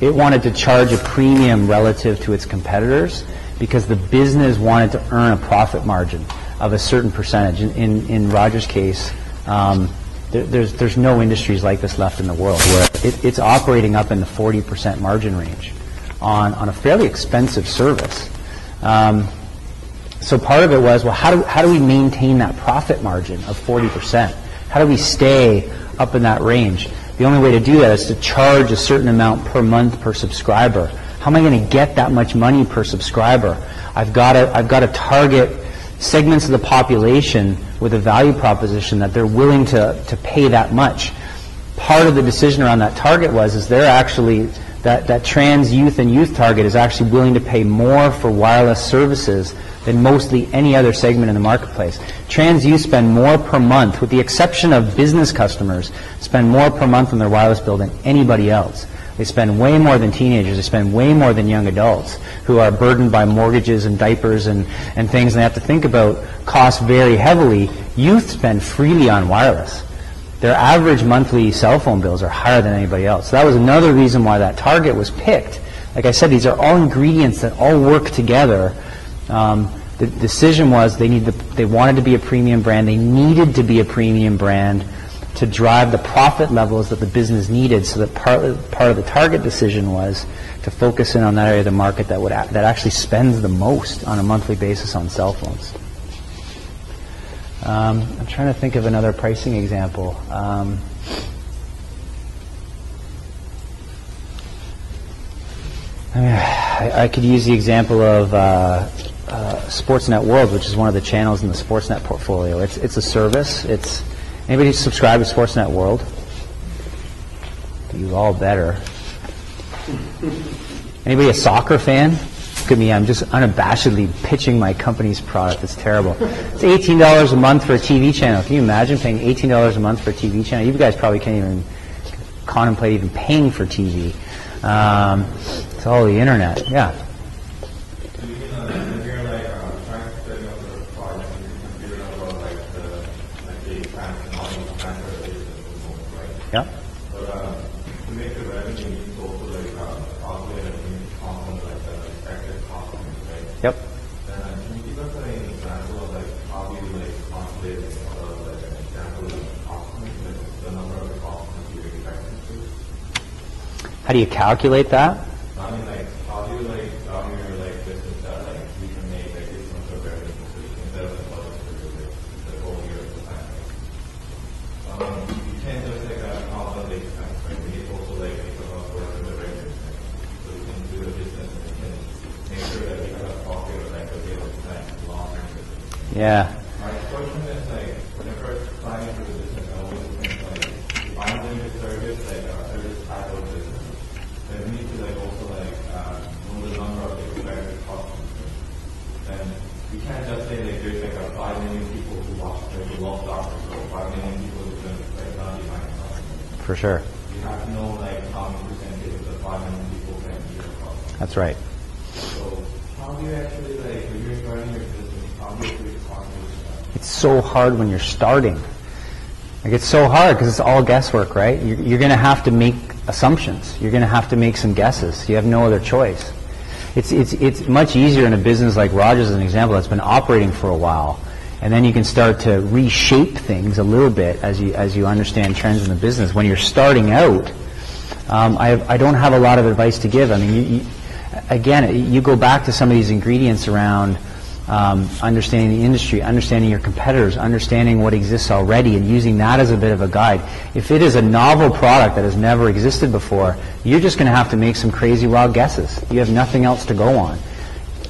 It wanted to charge a premium relative to its competitors because the business wanted to earn a profit margin of a certain percentage. In, in, in Roger's case, um, there, there's, there's no industries like this left in the world where it, it's operating up in the 40% margin range on, on a fairly expensive service. Um, so part of it was, well, how do, how do we maintain that profit margin of 40%? How do we stay up in that range? The only way to do that is to charge a certain amount per month per subscriber. How am I going to get that much money per subscriber? I've got to, I've got to target segments of the population with a value proposition that they're willing to, to pay that much. Part of the decision around that target was is they're actually that, that trans youth and youth target is actually willing to pay more for wireless services than mostly any other segment in the marketplace. Trans youth spend more per month, with the exception of business customers, spend more per month on their wireless bill than anybody else. They spend way more than teenagers. They spend way more than young adults who are burdened by mortgages and diapers and, and things, and they have to think about costs very heavily. Youth spend freely on wireless their average monthly cell phone bills are higher than anybody else. So that was another reason why that target was picked. Like I said, these are all ingredients that all work together. Um, the decision was they need the, they wanted to be a premium brand. They needed to be a premium brand to drive the profit levels that the business needed. So that part part of the target decision was to focus in on that area of the market that would that actually spends the most on a monthly basis on cell phones. Um, I'm trying to think of another pricing example. Um, I, mean, I, I could use the example of uh, uh, Sportsnet World, which is one of the channels in the Sportsnet portfolio. It's it's a service. It's anybody subscribe to Sportsnet World? You all better. Anybody a soccer fan? Look at me, I'm just unabashedly pitching my company's product. It's terrible. It's $18 a month for a TV channel. Can you imagine paying $18 a month for a TV channel? You guys probably can't even contemplate even paying for TV. Um, it's all the internet. Yeah. So you can, uh, if you're like, um, trying to set up a project, you can figure out about like the, like the trans, knowledge transfer rate of the most, right? Yeah. But, uh, to make the revenue, you need to also like, uh, calculate a unit cost on like the expected cost, right? Yep. Uh, can you give us an example of like how you like calculate like, uh, like an example of cost, like the number of costs you're expecting to? How do you calculate that? I mean, like, how do you like, how do you like business that like we can make like this much of revenue so you can the product for like the whole year of the time? Um, you can't just like uh, count on the expense, right? We need also like think about what the revenue, right? So we can do a business and we can make sure that we have a profit or like a bit of time, long term business. Yeah. My question is like, whenever applying for the business, I always think like, if I'm doing a service, like a service type of business, then we need to like also like, uh, know the number of the expected customers. can't just say like there's like a five million people who watch like who love doctors or five million people who can like not be buying products. For sure. You have to know like how many percentage of the five million people can be. That's right. So how do you actually like when you're starting your business, how do you actually accomplish that? It's so hard when you're starting. Like it's so hard because it's all guesswork, right? You're, you're going to have to make assumptions. You're going to have to make some guesses. You have no other choice. It's, it's, it's much easier in a business like Rogers, as an example, that's been operating for a while. And then you can start to reshape things a little bit as you, as you understand trends in the business. When you're starting out, um, I, I don't have a lot of advice to give. I mean, you, you, again, you go back to some of these ingredients around um, understanding the industry, understanding your competitors, understanding what exists already, and using that as a bit of a guide. If it is a novel product that has never existed before, you're just going to have to make some crazy wild guesses. You have nothing else to go on.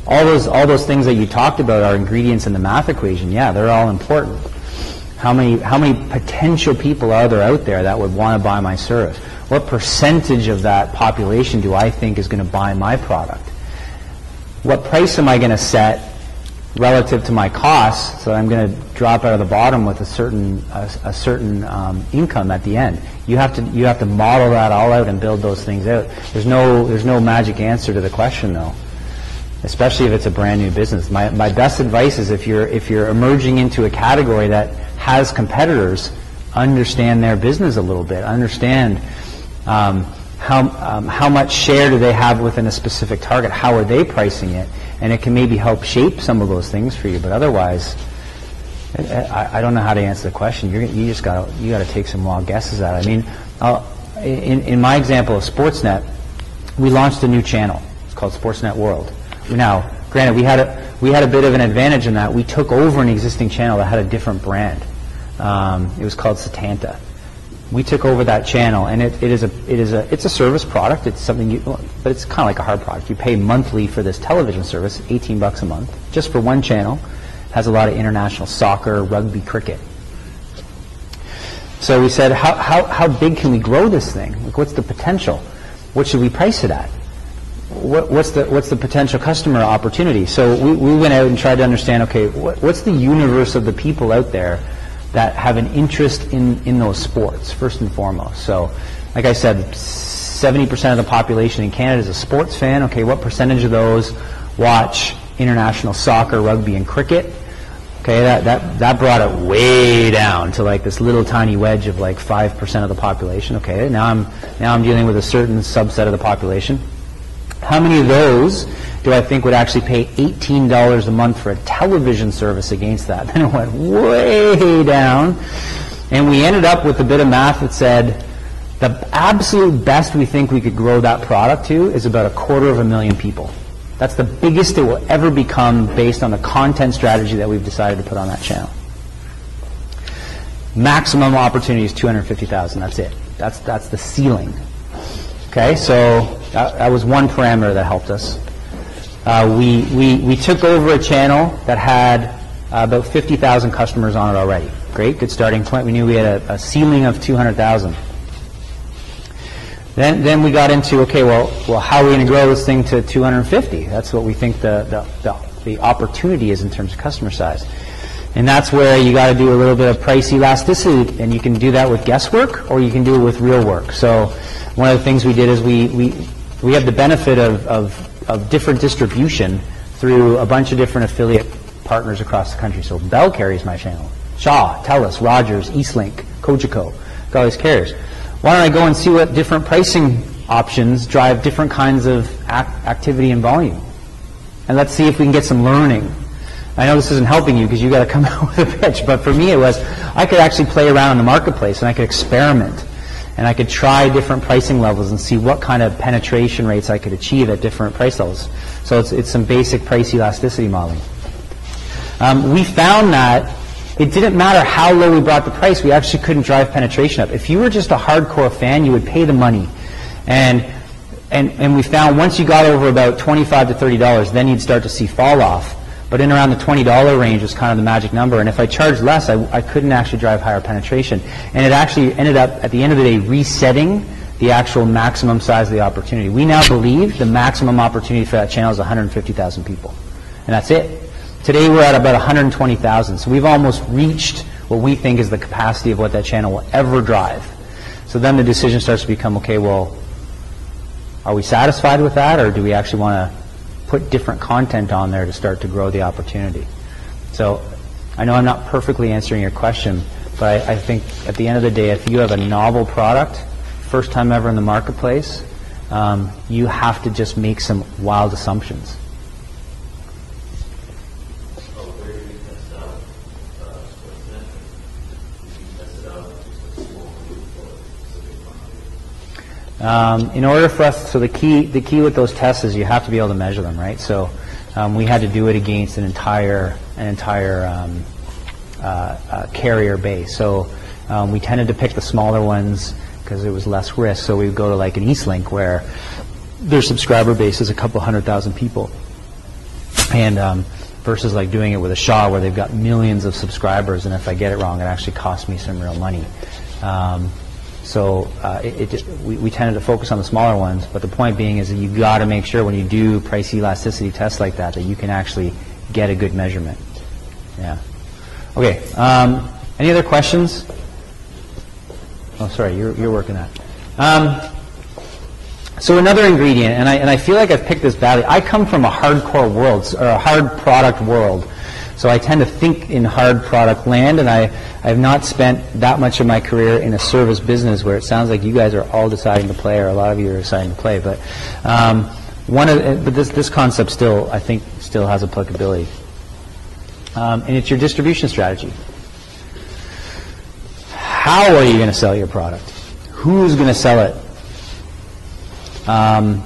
All those, all those things that you talked about are ingredients in the math equation. Yeah, they're all important. How many, how many potential people are there out there that would want to buy my service? What percentage of that population do I think is going to buy my product? What price am I going to set relative to my costs, so that I'm going to drop out of the bottom with a certain a, a certain um, income at the end. You have to you have to model that all out and build those things out. There's no there's no magic answer to the question though, especially if it's a brand new business. My my best advice is if you're if you're emerging into a category that has competitors, understand their business a little bit. Understand. Um, how, um, how much share do they have within a specific target? How are they pricing it? And it can maybe help shape some of those things for you. But otherwise, I, I don't know how to answer the question. You're, you just got you got to take some wild guesses at it. I mean, I'll, in, in my example of Sportsnet, we launched a new channel. It's called Sportsnet World. Now, granted, we had a we had a bit of an advantage in that we took over an existing channel that had a different brand. Um, it was called Setanta we took over that channel, and it, it is a it is a it's a service product. It's something you, but it's kind of like a hard product. You pay monthly for this television service, 18 bucks a month, just for one channel. It has a lot of international soccer, rugby, cricket. So we said, how how how big can we grow this thing? Like, what's the potential? What should we price it at? What, what's the what's the potential customer opportunity? So we, we went out and tried to understand. Okay, what, what's the universe of the people out there? that have an interest in, in those sports, first and foremost. So, like I said, 70% of the population in Canada is a sports fan. Okay, what percentage of those watch international soccer, rugby, and cricket? Okay, that, that, that brought it way down to like this little tiny wedge of like 5% of the population. Okay, now I'm, now I'm dealing with a certain subset of the population. How many of those do I think would actually pay $18 a month for a television service against that? Then it went way down. And we ended up with a bit of math that said the absolute best we think we could grow that product to is about a quarter of a million people. That's the biggest it will ever become based on the content strategy that we've decided to put on that channel. Maximum opportunity is 250,000. That's it. That's, that's the ceiling. Okay, so that, that was one parameter that helped us. Uh, we, we, we took over a channel that had uh, about 50,000 customers on it already. Great, good starting point. We knew we had a, a ceiling of 200,000. Then, then we got into, okay, well, well, how are we going to grow this thing to 250? That's what we think the, the, the, the opportunity is in terms of customer size. And that's where you got to do a little bit of price elasticity, and you can do that with guesswork, or you can do it with real work. So one of the things we did is we, we, we have the benefit of, of, of different distribution through a bunch of different affiliate partners across the country. So Bell carries my channel. Shaw, TELUS, Rogers, Eastlink, got all these carriers. Why don't I go and see what different pricing options drive different kinds of ac- activity and volume? And let's see if we can get some learning. I know this isn't helping you because you got to come out with a pitch, but for me it was I could actually play around in the marketplace and I could experiment and I could try different pricing levels and see what kind of penetration rates I could achieve at different price levels. So it's, it's some basic price elasticity modeling. Um, we found that it didn't matter how low we brought the price, we actually couldn't drive penetration up. If you were just a hardcore fan, you would pay the money. And, and, and we found once you got over about 25 to $30, then you'd start to see fall off. But in around the $20 range was kind of the magic number. And if I charged less, I, I couldn't actually drive higher penetration. And it actually ended up, at the end of the day, resetting the actual maximum size of the opportunity. We now believe the maximum opportunity for that channel is 150,000 people. And that's it. Today we're at about 120,000. So we've almost reached what we think is the capacity of what that channel will ever drive. So then the decision starts to become, okay, well, are we satisfied with that, or do we actually want to put different content on there to start to grow the opportunity? So I know I'm not perfectly answering your question, but I, I think at the end of the day, if you have a novel product, first time ever in the marketplace, um, you have to just make some wild assumptions. Oh, where do you test out, uh, Sportsnet? Do you test it out just a small group or specific market? Um, in order for us, so the key, the key with those tests is you have to be able to measure them, right? So um, we had to do it against an entire, an entire um, uh, uh, carrier base. So um, we tended to pick the smaller ones because it was less risk. So we would go to like an Eastlink where their subscriber base is a couple hundred thousand people, and um, versus like doing it with a Shaw where they've got millions of subscribers, and if I get it wrong, it actually costs me some real money. Um, so uh, it, it just, we, we tended to focus on the smaller ones, but the point being is that you've got to make sure when you do price elasticity tests like that that you can actually get a good measurement. Yeah. Okay. Um, any other questions? Oh, sorry, you're, you're working that. Um, so another ingredient, and I, and I feel like I've picked this badly. I come from a hardcore world, or a hard product world. So I tend to think in hard product land, and I, I have not spent that much of my career in a service business where it sounds like you guys are all deciding to play, or a lot of you are deciding to play. But um, one of, but this, this concept still, I think, still has applicability. Um, and it's your distribution strategy. How are you going to sell your product? Who's going to sell it? Um,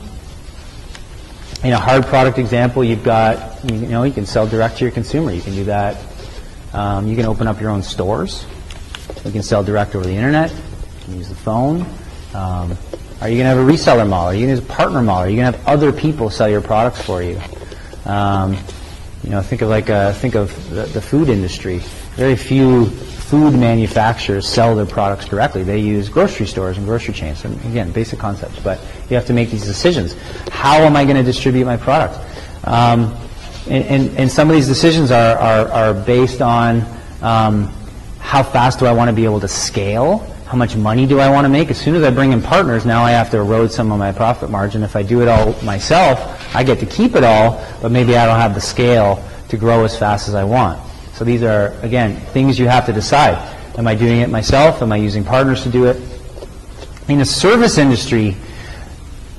in a hard product example, you've got, you know, you can sell direct to your consumer. You can do that. Um, you can open up your own stores. You can sell direct over the internet. You can use the phone. Um, are you going to have a reseller model? Are you going to use a partner model? Are you going to have other people sell your products for you? Um, you know, think of like uh, think of the, the food industry. Very few food manufacturers sell their products directly. They use grocery stores and grocery chains. And again, basic concepts, but you have to make these decisions. How am I going to distribute my product? Um, and, and, and some of these decisions are, are, are based on um, how fast do I want to be able to scale? How much money do I want to make? As soon as I bring in partners, now I have to erode some of my profit margin. If I do it all myself, I get to keep it all, but maybe I don't have the scale to grow as fast as I want. So these are, again, things you have to decide. Am I doing it myself? Am I using partners to do it? In the service industry,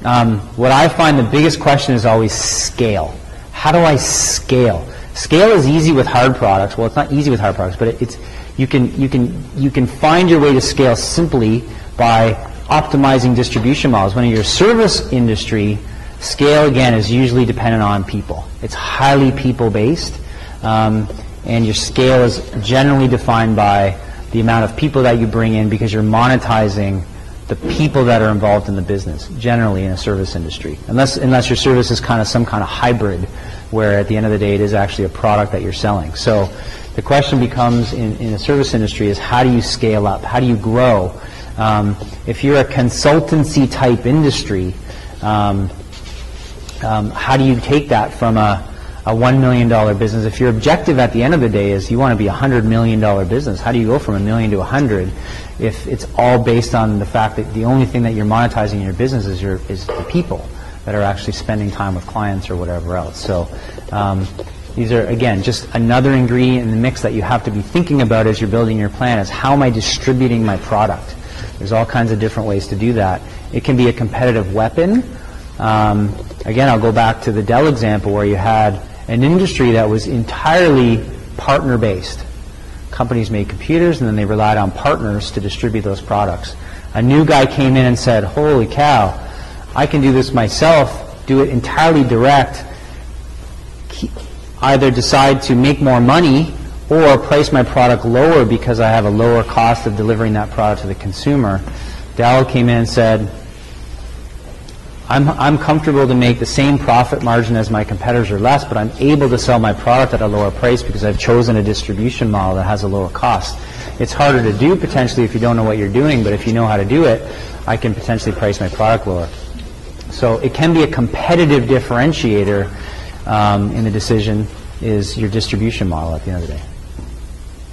um, what I find the biggest question is always scale. How do I scale? Scale is easy with hard products. Well, it's not easy with hard products, but it, it's you can you can you can find your way to scale simply by optimizing distribution models. When you're service industry, scale again is usually dependent on people. It's highly people based. Um, and your scale is generally defined by the amount of people that you bring in because you're monetizing the people that are involved in the business, generally in a service industry. Unless, unless your service is kind of some kind of hybrid where at the end of the day it is actually a product that you're selling. So the question becomes in, in service industry is how do you scale up? How do you grow? Um, if you're a consultancy type industry, um, um, how do you take that from a, a $1 million business? If your objective at the end of the day is you want to be a $100 million business, how do you go from a million to a 100 if it's all based on the fact that the only thing that you're monetizing in your business is, your, is the people that are actually spending time with clients or whatever else? So um, these are, again, just another ingredient in the mix that you have to be thinking about as you're building your plan is how am I distributing my product? There's all kinds of different ways to do that. It can be a competitive weapon. Um, again, I'll go back to the Dell example where you had an industry that was entirely partner-based. Companies made computers and then they relied on partners to distribute those products. A new guy came in and said, holy cow, I can do this myself, do it entirely direct, either decide to make more money or price my product lower because I have a lower cost of delivering that product to the consumer. Dell came in and said, I'm, I'm comfortable to make the same profit margin as my competitors or less, but I'm able to sell my product at a lower price because I've chosen a distribution model that has a lower cost. It's harder to do potentially if you don't know what you're doing, but if you know how to do it, I can potentially price my product lower. So it can be a competitive differentiator um, in the decision. is your distribution model at the end of the day.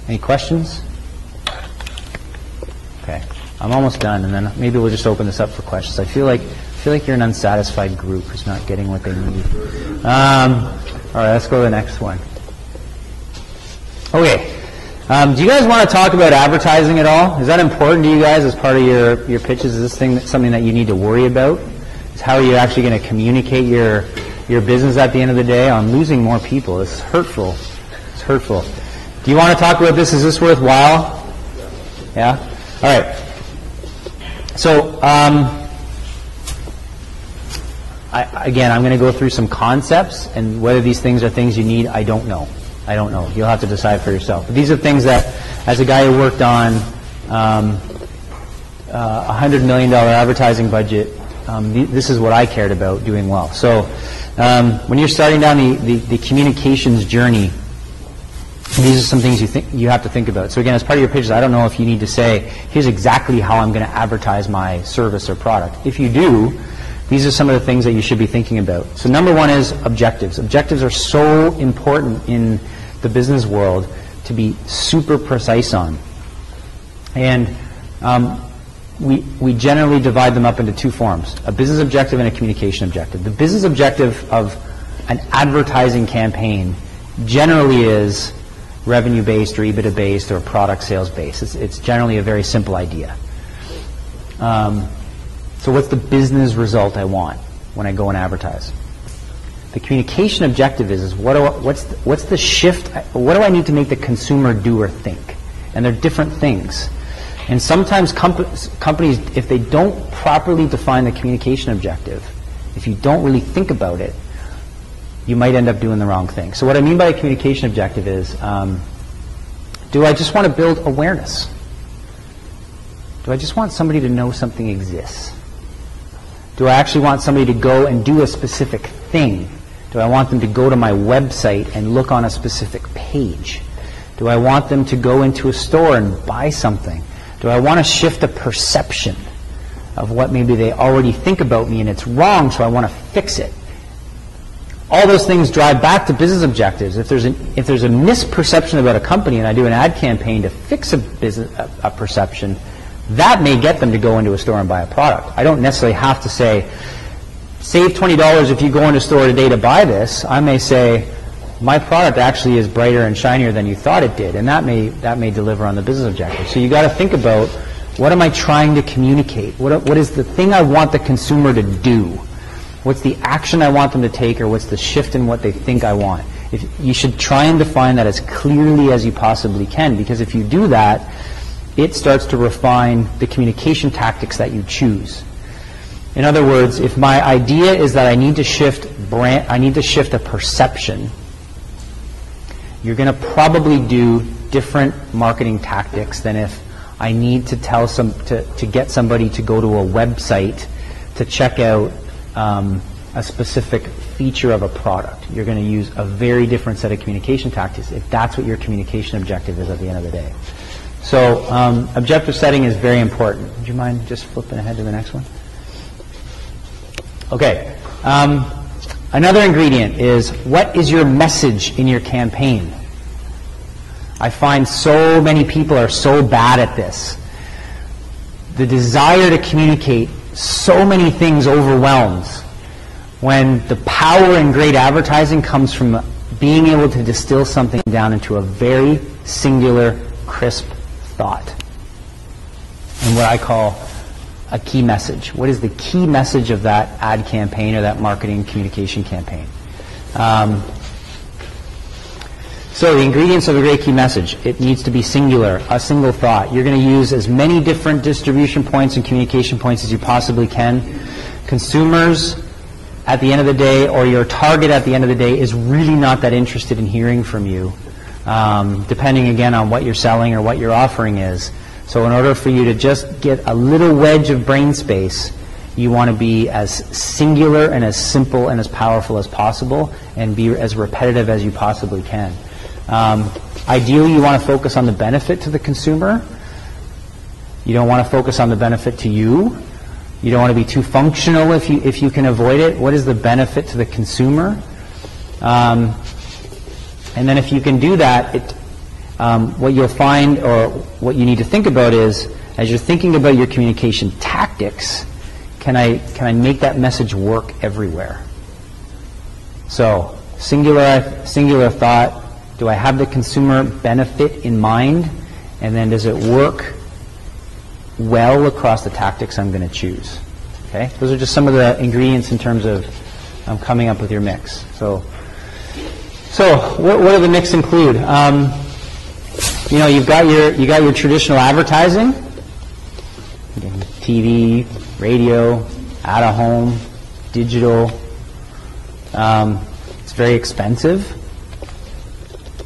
Any questions? Okay, I'm almost done, and then maybe we'll just open this up for questions. I feel like feel like you're an unsatisfied group who's not getting what they need. Um, all right, let's go to the next one. Okay. Um, do you guys want to talk about advertising at all? Is that important to you guys as part of your, your pitches? Is this thing that, something that you need to worry about? Is how are you actually going to communicate your your business at the end of the day on losing more people? It's hurtful. It's hurtful. Do you want to talk about this? Is this worthwhile? Yeah? All right. So, um, I, again, I'm going to go through some concepts, and whether these things are things you need, I don't know. I don't know. You'll have to decide for yourself. But these are things that, as a guy who worked on um, uh, a hundred million dollar advertising budget, um, th- this is what I cared about doing well. So, um, when you're starting down the, the, the communications journey, these are some things you think you have to think about. So again, as part of your pitches, I don't know if you need to say, here's exactly how I'm going to advertise my service or product. If you do, these are some of the things that you should be thinking about. So number one is objectives. Objectives are so important in the business world to be super precise on. And um, we, we generally divide them up into two forms, a business objective and a communication objective. The business objective of an advertising campaign generally is revenue-based or EBITDA-based or product sales-based. It's, it's generally a very simple idea. Um, so what's the business result I want when I go and advertise? The communication objective is, is what I, what's, the, what's the shift, what do I need to make the consumer do or think? And they're different things. And sometimes comp- companies, if they don't properly define the communication objective, if you don't really think about it, you might end up doing the wrong thing. So what I mean by a communication objective is, um, do I just want to build awareness? Do I just want somebody to know something exists? Do I actually want somebody to go and do a specific thing? Do I want them to go to my website and look on a specific page? Do I want them to go into a store and buy something? Do I want to shift a perception of what maybe they already think about me and it's wrong, so I want to fix it? All those things drive back to business objectives. If there's, an, if there's a misperception about a company and I do an ad campaign to fix a, business, a, a perception, that may get them to go into a store and buy a product. I don't necessarily have to say, save $20 if you go into a store today to buy this. I may say, my product actually is brighter and shinier than you thought it did, and that may, that may deliver on the business objective. So you got to think about, what am I trying to communicate? What, what is the thing I want the consumer to do? What's the action I want them to take, or what's the shift in what they think I want? If, you should try and define that as clearly as you possibly can, because if you do that, it starts to refine the communication tactics that you choose. In other words, if my idea is that I need to shift brand, I need to shift a perception, you're going to probably do different marketing tactics than if I need to tell some to, to get somebody to go to a website to check out um, a specific feature of a product. You're going to use a very different set of communication tactics if that's what your communication objective is at the end of the day. So um, objective setting is very important. Would you mind just flipping ahead to the next one? Okay. Um, another ingredient is what is your message in your campaign? I find so many people are so bad at this. The desire to communicate so many things overwhelms when the power in great advertising comes from being able to distill something down into a very singular, crisp thought. And what I call a key message. What is the key message of that ad campaign or that marketing communication campaign? Um, so the ingredients of a great key message. It needs to be singular, a single thought. You're going to use as many different distribution points and communication points as you possibly can. Consumers, at the end of the day, or your target at the end of the day, is really not that interested in hearing from you, um, depending again on what you're selling or what your offering is. So in order for you to just get a little wedge of brain space, you want to be as singular and as simple and as powerful as possible and be as repetitive as you possibly can. Um, ideally, you want to focus on the benefit to the consumer. You don't want to focus on the benefit to you. You don't want to be too functional if you, if you can avoid it. What is the benefit to the consumer? Um, And then if you can do that, it, um, what you'll find or what you need to think about is, as you're thinking about your communication tactics, can I, can I make that message work everywhere? So, singular, singular thought, do I have the consumer benefit in mind? And then does it work well across the tactics I'm going to choose? Okay? Those are just some of the ingredients in terms of um, coming up with your mix. So, so what, what do the mix include? Um, you know, you've got your you got your traditional advertising, TV, radio, out of home, digital. Um, it's very expensive.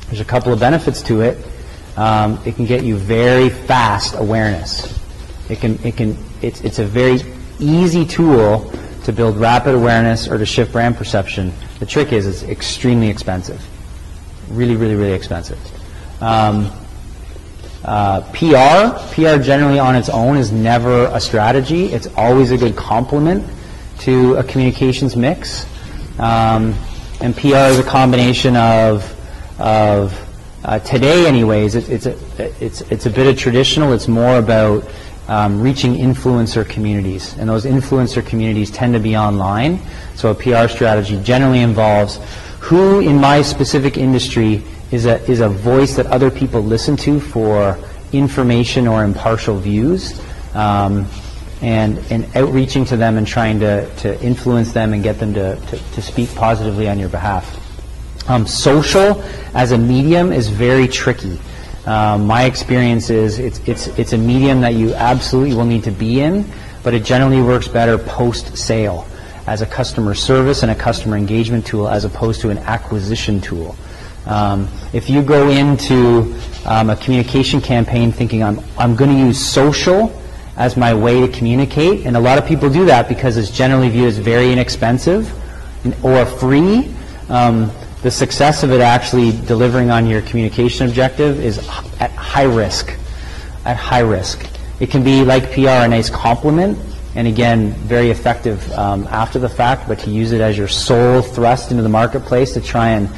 There's a couple of benefits to it. Um, it can get you very fast awareness. It can it can it's it's a very easy tool to build rapid awareness or to shift brand perception. The trick is it's extremely expensive. Really, really, really expensive. Um, uh, PR, PR generally on its own is never a strategy. It's always a good complement to a communications mix. Um, and PR is a combination of, of uh, today, anyways, it, it's, a, it's, it's a bit of traditional. It's more about um, reaching influencer communities. And those influencer communities tend to be online. So a PR strategy generally involves who in my specific industry is a, is a voice that other people listen to for information or impartial views. Um, and, and outreaching to them and trying to, to influence them and get them to, to, to speak positively on your behalf. Um, social as a medium is very tricky. Um, my experience is it's, it's, it's a medium that you absolutely will need to be in, but it generally works better post-sale as a customer service and a customer engagement tool as opposed to an acquisition tool. Um, if you go into um, a communication campaign thinking I'm, I'm going to use social as my way to communicate, and a lot of people do that because it's generally viewed as very inexpensive or free. Um, the success of it actually delivering on your communication objective is at high risk. At high risk. It can be like PR, a nice compliment, and again, very effective um, after the fact, but to use it as your sole thrust into the marketplace to try and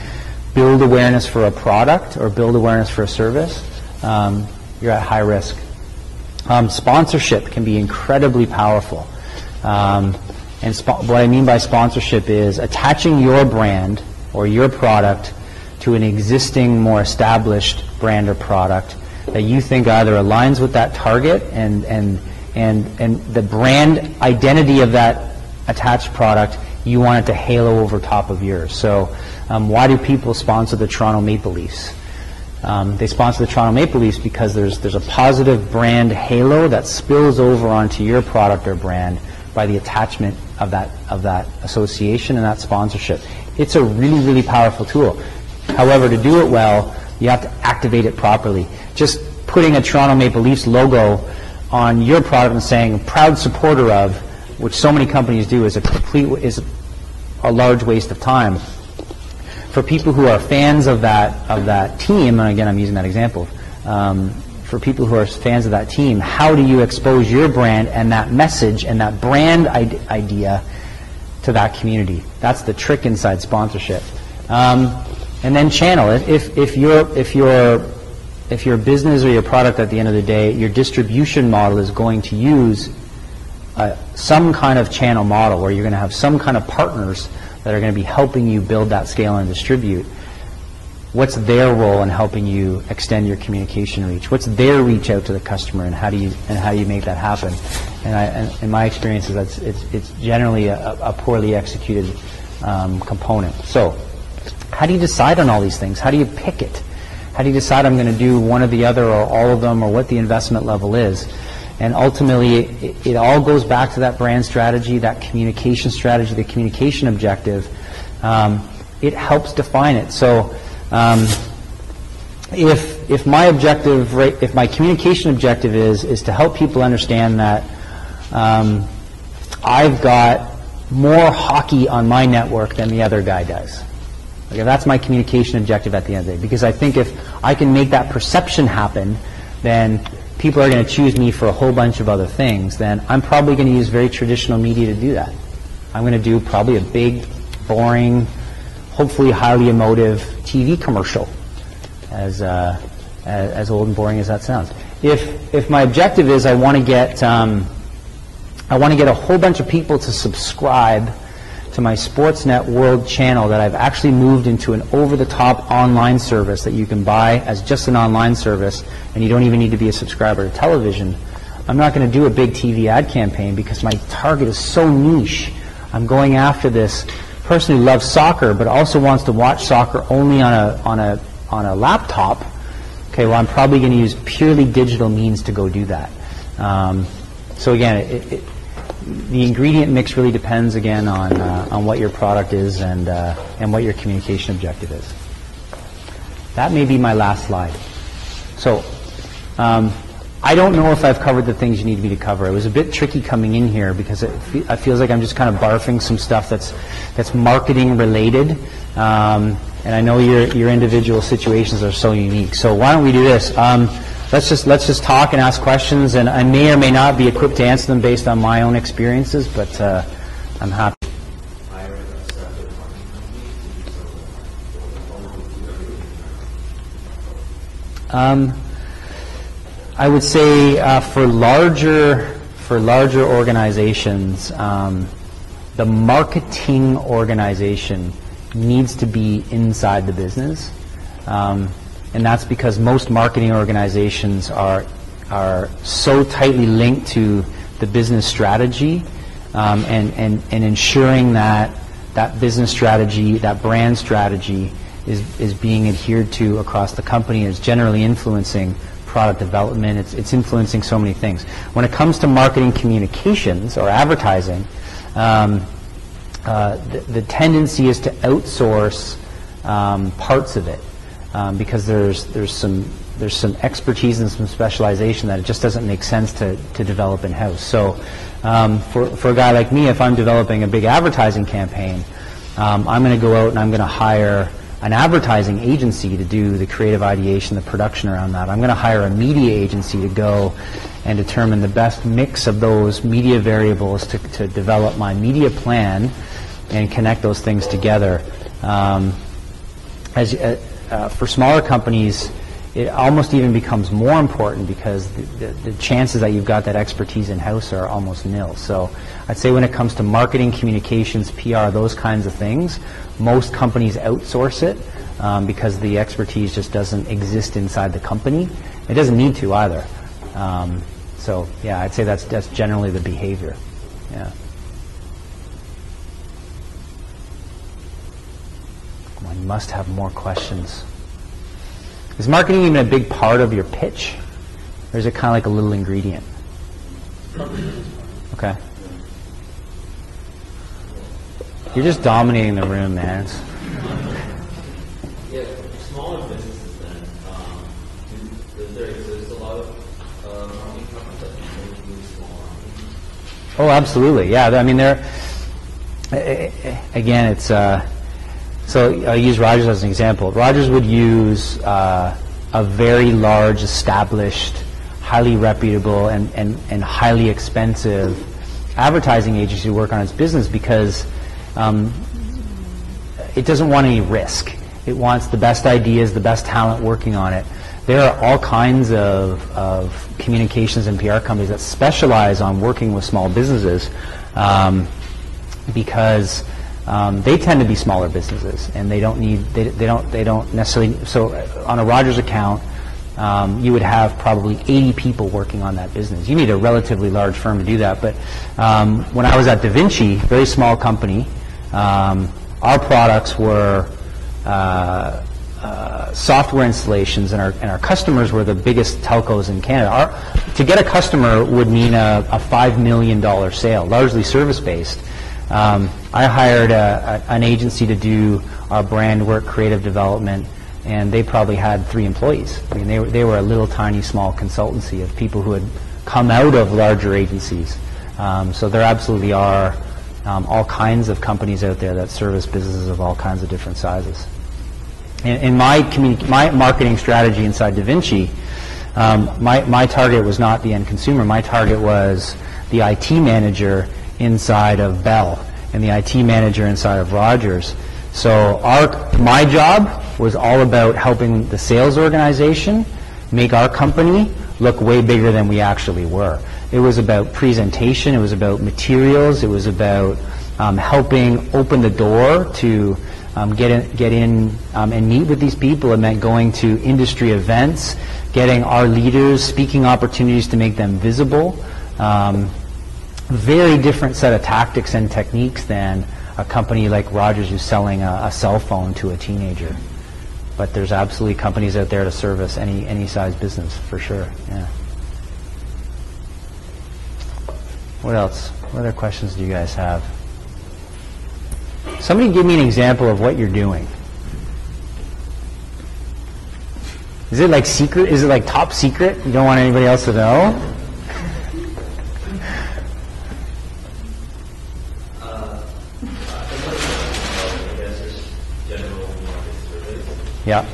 build awareness for a product or build awareness for a service, um, you're at high risk. Um, sponsorship can be incredibly powerful. Um, and what I mean by sponsorship is attaching your brand or your product to an existing, more established brand or product that you think either aligns with that target and, and, and, and the brand identity of that attached product, you want it to halo over top of yours. So um, why do people sponsor the Toronto Maple Leafs? Um, they sponsor the Toronto Maple Leafs because there's there's a positive brand halo that spills over onto your product or brand by the attachment of that of that association and that sponsorship. It's a really really powerful tool. However, to do it well, you have to activate it properly. Just putting a Toronto Maple Leafs logo on your product and saying "proud supporter of," which so many companies do, is a complete is a large waste of time for people who are fans of that of that team, and again, I'm using that example. Um, for people who are fans of that team, how do you expose your brand and that message and that brand idea to that community? That's the trick inside sponsorship. Um, and then channel. If if your if your if your business or your product at the end of the day, your distribution model is going to use uh, some kind of channel model where you're going to have some kind of partners that are going to be helping you build that scale and distribute, what's their role in helping you extend your communication reach? What's their reach out to the customer, and how do you and how do you make that happen? And, I, and in my experience, that's it's, it's generally a, a poorly executed um, component. So, how do you decide on all these things? How do you pick it? How do you decide I'm going to do one or the other, or all of them, or what the investment level is? And ultimately, it, it, all goes back to that brand strategy, that communication strategy, the communication objective. Um, it helps define it. So, um, if if my objective, if my communication objective is is to help people understand that um, I've got more hockey on my network than the other guy does. Okay, that's my communication objective at the end of the day. Because I think if I can make that perception happen, then people are going to choose me for a whole bunch of other things, then I'm probably going to use very traditional media to do that. I'm going to do probably a big, boring, hopefully highly emotive TV commercial, as, uh, as, as old and boring as that sounds. If, if my objective is I want to get, um, I want to get a whole bunch of people to subscribe to my Sportsnet World channel that I've actually moved into an over-the-top online service that you can buy as just an online service, and you don't even need to be a subscriber to television. I'm not going to do a big TV ad campaign because my target is so niche. I'm going after this person who loves soccer but also wants to watch soccer only on a on a on a laptop. Okay, well, I'm probably going to use purely digital means to go do that. Um, so again, it, it, the ingredient mix really depends again on uh, on what your product is and uh, and what your communication objective is. That may be my last slide. So. Um, I don't know if I've covered the things you need me to cover. It was a bit tricky coming in here because it, fe- it feels like I'm just kind of barfing some stuff that's that's marketing related. Um, and I know your your individual situations are so unique. So why don't we do this? Um, let's just let's just talk and ask questions. And I may or may not be equipped to answer them based on my own experiences, but uh, I'm happy. Um, I would say uh, for larger for larger organizations, um, the marketing organization needs to be inside the business, um, and that's because most marketing organizations are are so tightly linked to the business strategy um, and, and and ensuring that that business strategy, that brand strategy, is is being adhered to across the company is generally influencing product development. It's, it's influencing so many things. When it comes to marketing communications or advertising, um, uh, the, the tendency is to outsource um, parts of it um, because there's there's some there's some expertise and some specialization that it just doesn't make sense to, to develop in house. So um, for for a guy like me, if I'm developing a big advertising campaign, um, I'm going to go out and I'm going to hire an advertising agency to do the creative ideation, the production around that. I'm going to hire a media agency to go and determine the best mix of those media variables to, to develop my media plan and connect those things together. Um, as, uh, uh, for smaller companies, it almost even becomes more important because the, the, the chances that you've got that expertise in-house are almost nil. So I'd say when it comes to marketing, communications, PR, those kinds of things, most companies outsource it um, because the expertise just doesn't exist inside the company. It doesn't need to either. Um, so yeah, I'd say that's that's generally the behavior. Yeah. You must have more questions. Is marketing even a big part of your pitch? Or is it kind of like a little ingredient? Okay. You're just dominating the room, man. Yeah, for smaller businesses then, um, do, does there exist a lot of, uh, marketing companies that can really small? Oh, absolutely. Yeah, I mean, there. Again, it's. Uh, so I'll use Rogers as an example. Rogers would use uh, a very large, established, highly reputable, and, and, and highly expensive advertising agency to work on its business because um, it doesn't want any risk. It wants the best ideas, the best talent working on it. There are all kinds of, of communications and PR companies that specialize on working with small businesses um, because um, they tend to be smaller businesses and they don't need they, they don't they don't necessarily so on a Rogers account um, you would have probably 80 people working on that business. You need a relatively large firm to do that. But um, when I was at Da Vinci, very small company, um, our products were uh, uh, software installations, and our and our customers were the biggest telcos in Canada. Our, to get a customer would mean a, a five million dollar sale, largely service based. Um, I hired a, a, an agency to do our brand work, creative development, and they probably had three employees. I mean, they were, they were a little tiny small consultancy of people who had come out of larger agencies. Um, so there absolutely are um, all kinds of companies out there that service businesses of all kinds of different sizes. In, in my, my marketing strategy inside Da Vinci, um, my, my target was not the end consumer. My target was the IT manager inside of Bell and the IT manager inside of Rogers So our, my job was all about helping the sales organization make our company look way bigger than we actually were. It was about presentation, it was about materials, it was about um, helping open the door to um, get in, get in um, and meet with these people. It meant going to industry events, getting our leaders speaking opportunities to make them visible. Um, very different set of tactics and techniques than a company like Rogers who's selling a, a cell phone to a teenager. But there's absolutely companies out there to service any any size business for sure. Yeah. What else? What other questions do you guys have? Somebody give me an example of what you're doing. Is it like secret? Is it like top secret? You don't want anybody else to know? From.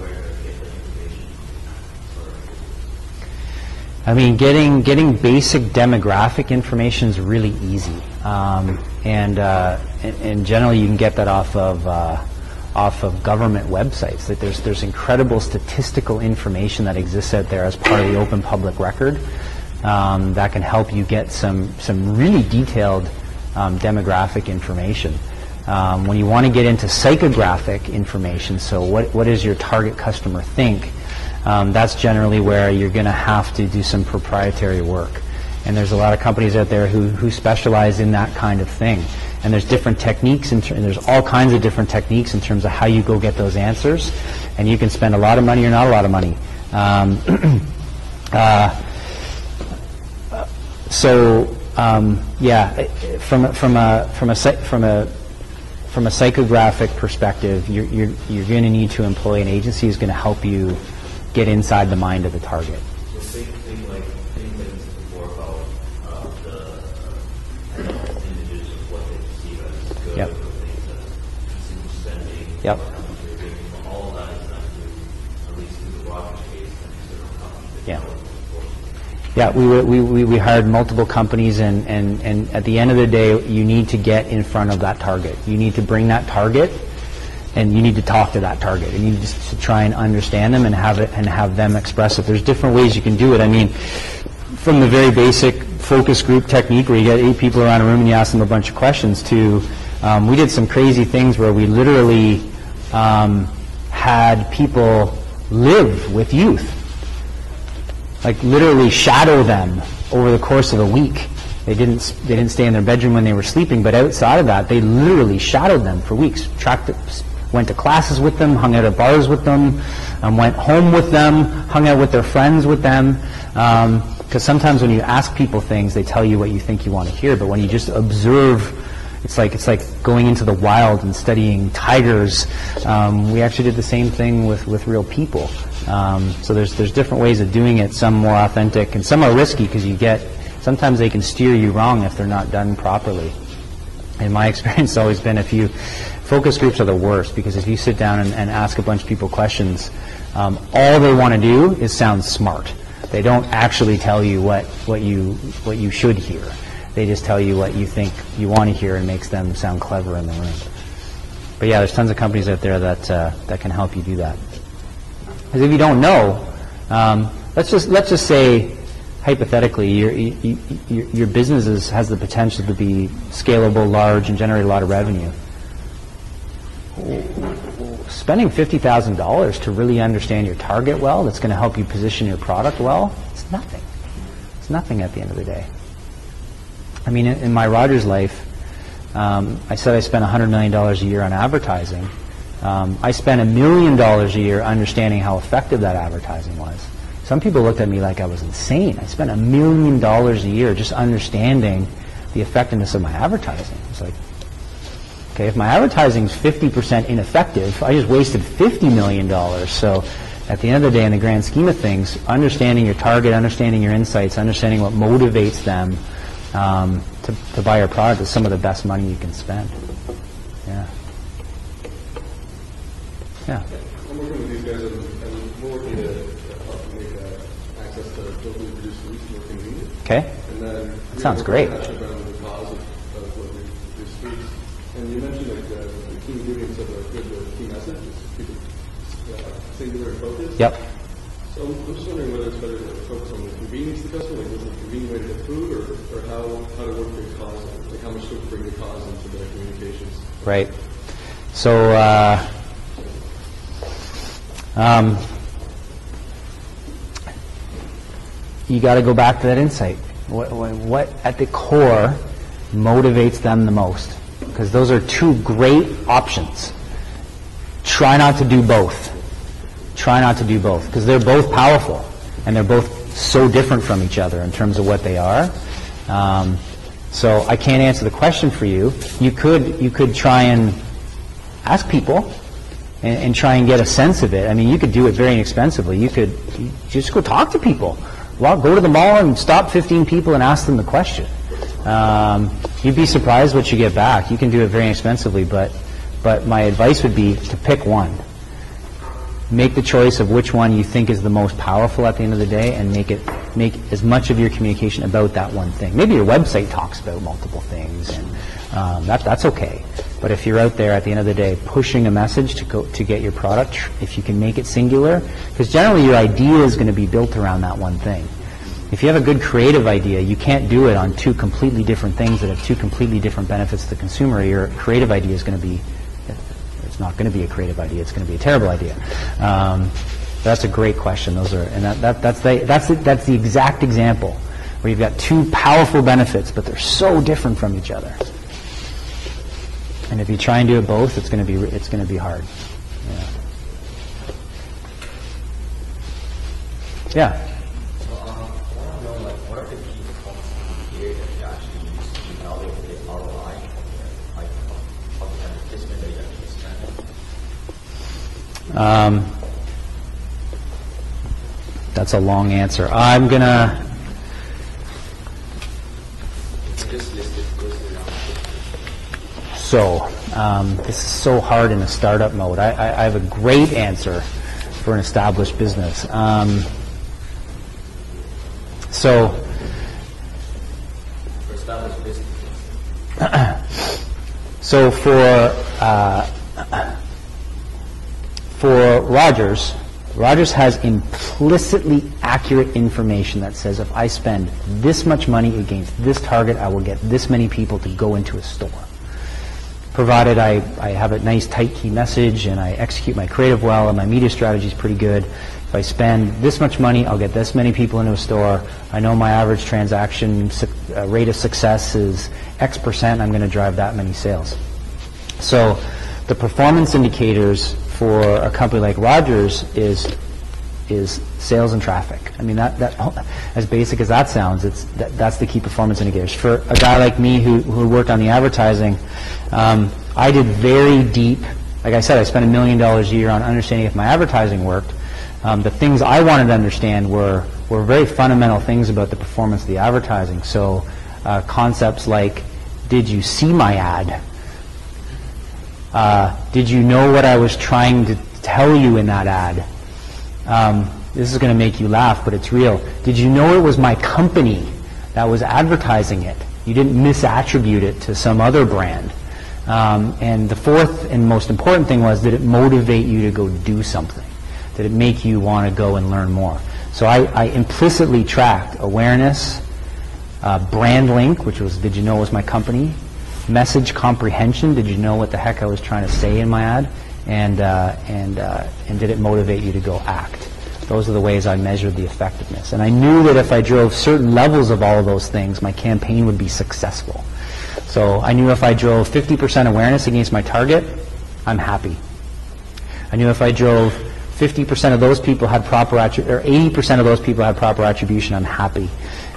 Or- I mean, getting getting basic demographic information is really easy, um, and, uh, and and generally you can get that off of uh, off of government websites. That there's there's incredible statistical information that exists out there as part of the open public record um, that can help you get some some really detailed um, demographic information. Um, when you want to get into psychographic information, so what what does your target customer think? um, that's generally where you're going to have to do some proprietary work. And there's a lot of companies out there who, who specialize in that kind of thing. And there's different techniques, and there's all kinds of different techniques in terms of how you go get those answers. And you can spend a lot of money or not a lot of money. Um, uh, so, um, yeah, from a, from a from a from a from a psychographic perspective, you're you're, you're going to need to employ an agency who's going to help you get inside the mind of the target. That Yeah. Yeah, we, we, we, we hired multiple companies, and, and, and at the end of the day, you need to get in front of that target. You need to bring that target, and you need to talk to that target, and you need to try and understand them and have it and have them express it. There's different ways you can do it. I mean, from the very basic focus group technique where you get eight people around a room and you ask them a bunch of questions to um, we did some crazy things where we literally um, had people live with youth like literally shadow them over the course of a week. They didn't they didn't stay in their bedroom when they were sleeping, but outside of that, they literally shadowed them for weeks. Tracked, went to classes with them, hung out at bars with them, um, went home with them, hung out with their friends with them. Because sometimes when you ask people things, they tell you what you think you want to hear. But when you just observe it's like it's like going into the wild and studying tigers. Um, we actually did the same thing with, with real people. Um, so there's there's different ways of doing it. Some more authentic and some are risky because you get sometimes they can steer you wrong if they're not done properly. In my experience, always been if you focus groups are the worst because if you sit down and, and ask a bunch of people questions, um, all they want to do is sound smart. They don't actually tell you what, what you what you should hear. They just tell you what you think you want to hear and makes them sound clever in the room. But yeah, there's tons of companies out there that uh, that can help you do that. Because if you don't know, um, let's just let's just say hypothetically your you, you, your business is, has the potential to be scalable, large, and generate a lot of revenue. Spending fifty thousand dollars to really understand your target well, that's going to help you position your product well, it's nothing. It's nothing at the end of the day. I mean, in, in my Rogers life, um, I said I spent $100 million a year on advertising. Um, I spent a million dollars a year understanding how effective that advertising was. Some people looked at me like I was insane. I spent a million dollars a year just understanding the effectiveness of my advertising. It's like, okay, if my advertising is 50% ineffective, I just wasted $50 million. So at the end of the day, in the grand scheme of things, understanding your target, understanding your insights, understanding what motivates them um, to, to buy your product is some of the best money you can spend. Yeah. Yeah. I'm working with these guys, and, and we're working to, to help make uh, access to locally produced foods more convenient. Okay. And then That sounds great. about the cause of, of what we produce foods. And you mentioned like the, the key ingredients of a good key message is keep it uh, singular and focused. Yep. So I'm just wondering whether it's better to focus on the convenience the customer, like is it a convenient way to get food, or, or how how to work the cause, like how much to bring the cause into the communications. Right. So, uh, um, you got to go back to that insight. What, what at the core motivates them the most? Because those are two great options. Try not to do both. Try not to do both because they're both powerful and they're both so different from each other in terms of what they are. Um, so I can't answer the question for you. You could you could try and ask people and, and try and get a sense of it. I mean, you could do it very inexpensively. You could just go talk to people. Well, go to the mall and stop 15 people and ask them the question. Um, you'd be surprised what you get back. You can do it very inexpensively, but but my advice would be to pick one. Make the choice of which one you think is the most powerful at the end of the day, and make it make as much of your communication about that one thing. Maybe your website talks about multiple things, and um, that that's okay. But if you're out there at the end of the day pushing a message to go to get your product, if you can make it singular, because generally your idea is going to be built around that one thing. If you have a good creative idea, you can't do it on two completely different things that have two completely different benefits to the consumer. Your creative idea is going to be not going to be a creative idea. It's going to be a terrible idea. Um, that's a great question. Those are, and that, that, that's the, that's the, that's the exact example where you've got two powerful benefits, but they're so different from each other. And if you try and do it both, it's going to be it's going to be hard. Yeah. Yeah. Um, that's a long answer. I'm gonna. Just list it, list it down. So, um, this is so hard in a startup mode. I, I, I have a great answer for an established business. Um, so, For established business. so for uh, for Rogers, Rogers has implicitly accurate information that says if I spend this much money against this target, I will get this many people to go into a store. Provided I, I have a nice tight key message and I execute my creative well and my media strategy is pretty good. If I spend this much money, I'll get this many people into a store. I know my average transaction uh, rate of success is X percent. I'm going to drive that many sales. So the performance indicators for a company like Rogers is is sales and traffic. I mean, that, that as basic as that sounds, it's that, that's the key performance indicators. For a guy like me who, who worked on the advertising, um, I did very deep. Like I said, I spent a million dollars a year on understanding if my advertising worked. Um, the things I wanted to understand were were very fundamental things about the performance of the advertising. So uh, concepts like, did you see my ad? Uh, did you know what I was trying to tell you in that ad? Um, this is going to make you laugh, but it's real. Did you know it was my company that was advertising it? You didn't misattribute it to some other brand. Um, and the fourth and most important thing was, did it motivate you to go do something? Did it make you want to go and learn more? So I, I implicitly tracked awareness, uh, brand link, which was, did you know it was my company? Message comprehension, did you know what the heck I was trying to say in my ad? And, uh, and, uh, and did it motivate you to go act? Those are the ways I measured the effectiveness. And I knew that if I drove certain levels of all of those things, my campaign would be successful. So I knew if I drove 50% awareness against my target, I'm happy. I knew if I drove 50% of those people had proper attri- or 80% of those people had proper attribution, I'm happy.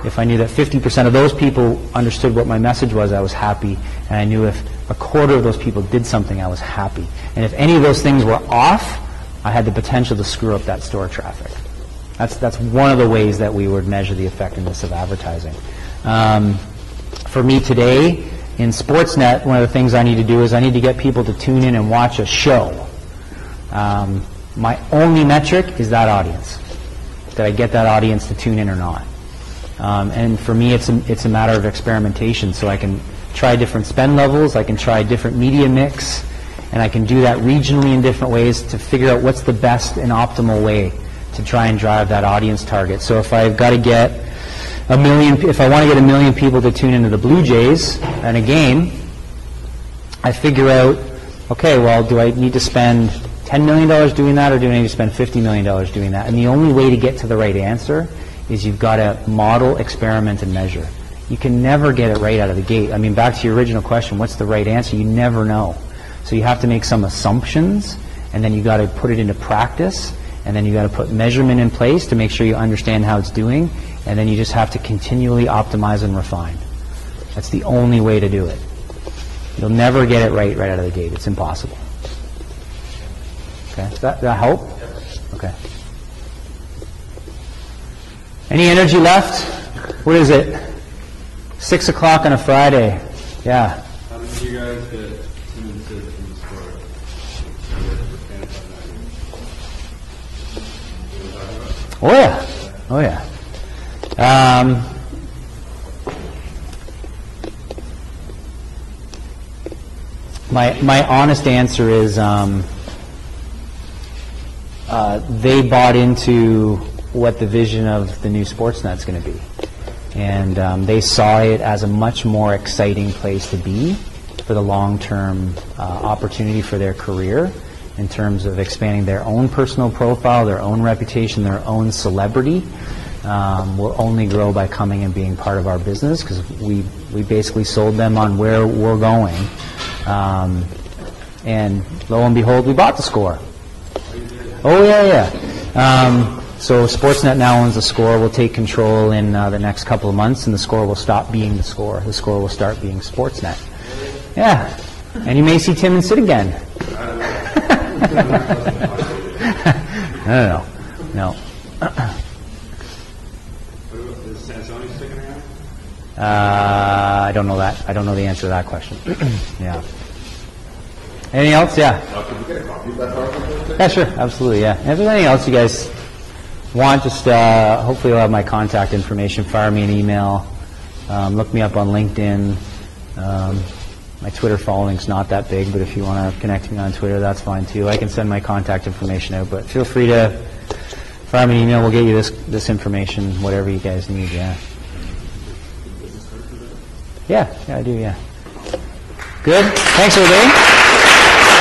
If I knew that 50% of those people understood what my message was, I was happy. And I knew if a quarter of those people did something, I was happy. And if any of those things were off, I had the potential to screw up that store traffic. That's, that's one of the ways that we would measure the effectiveness of advertising. Um, for me today, in Sportsnet, one of the things I need to do is I need to get people to tune in and watch a show. Um, my only metric is that audience. Did I get that audience to tune in or not? Um, and for me, it's a, it's a matter of experimentation. So I can try different spend levels, I can try different media mix, and I can do that regionally in different ways to figure out what's the best and optimal way to try and drive that audience target. So if I've got to get a million, if I want to get a million people to tune into the Blue Jays and a game, I figure out, okay, well, do I need to spend $10 million doing that or do I need to spend $50 million doing that? And the only way to get to the right answer is you've got to model, experiment, and measure. You can never get it right out of the gate. I mean, back to your original question, what's the right answer? You never know. So you have to make some assumptions, and then you got to put it into practice, and then you got to put measurement in place to make sure you understand how it's doing, and then you just have to continually optimize and refine. That's the only way to do it. You'll never get it right right out of the gate. It's impossible. Okay, does that, that help? Okay. Any energy left? What is it? Six o'clock on a Friday. Yeah. How did you guys get from the store? Oh yeah. Oh yeah. Um, my my honest answer is um, uh, they bought into what the vision of the new Sportsnet is going to be, and um, they saw it as a much more exciting place to be for the long-term uh, opportunity for their career in terms of expanding their own personal profile, their own reputation, their own celebrity. Um, will only grow by coming and being part of our business because we, we basically sold them on where we're going. Um, and lo and behold, we bought the score. Oh, yeah, yeah. Um, so Sportsnet now owns the score. We'll take control in uh, the next couple of months, and the score will stop being the score. The score will start being Sportsnet. Yeah. And you may see Tim and Sid again. no, no, no. Is Sansoni sticking around? Uh, I don't know that. I don't know the answer to that question. yeah. Anything else? Yeah. Uh, could we get a copy of that Yeah, sure. Absolutely. Yeah. If there's anything else you guys want, just uh, hopefully you'll have my contact information. Fire me an email. Um, look me up on LinkedIn. Um, my Twitter following's not that big, but if you want to connect me on Twitter, that's fine too. I can send my contact information out, but feel free to fire me an email. We'll get you this this information, whatever you guys need. Yeah. Yeah. Yeah, I do. Yeah. Good. Thanks, everybody.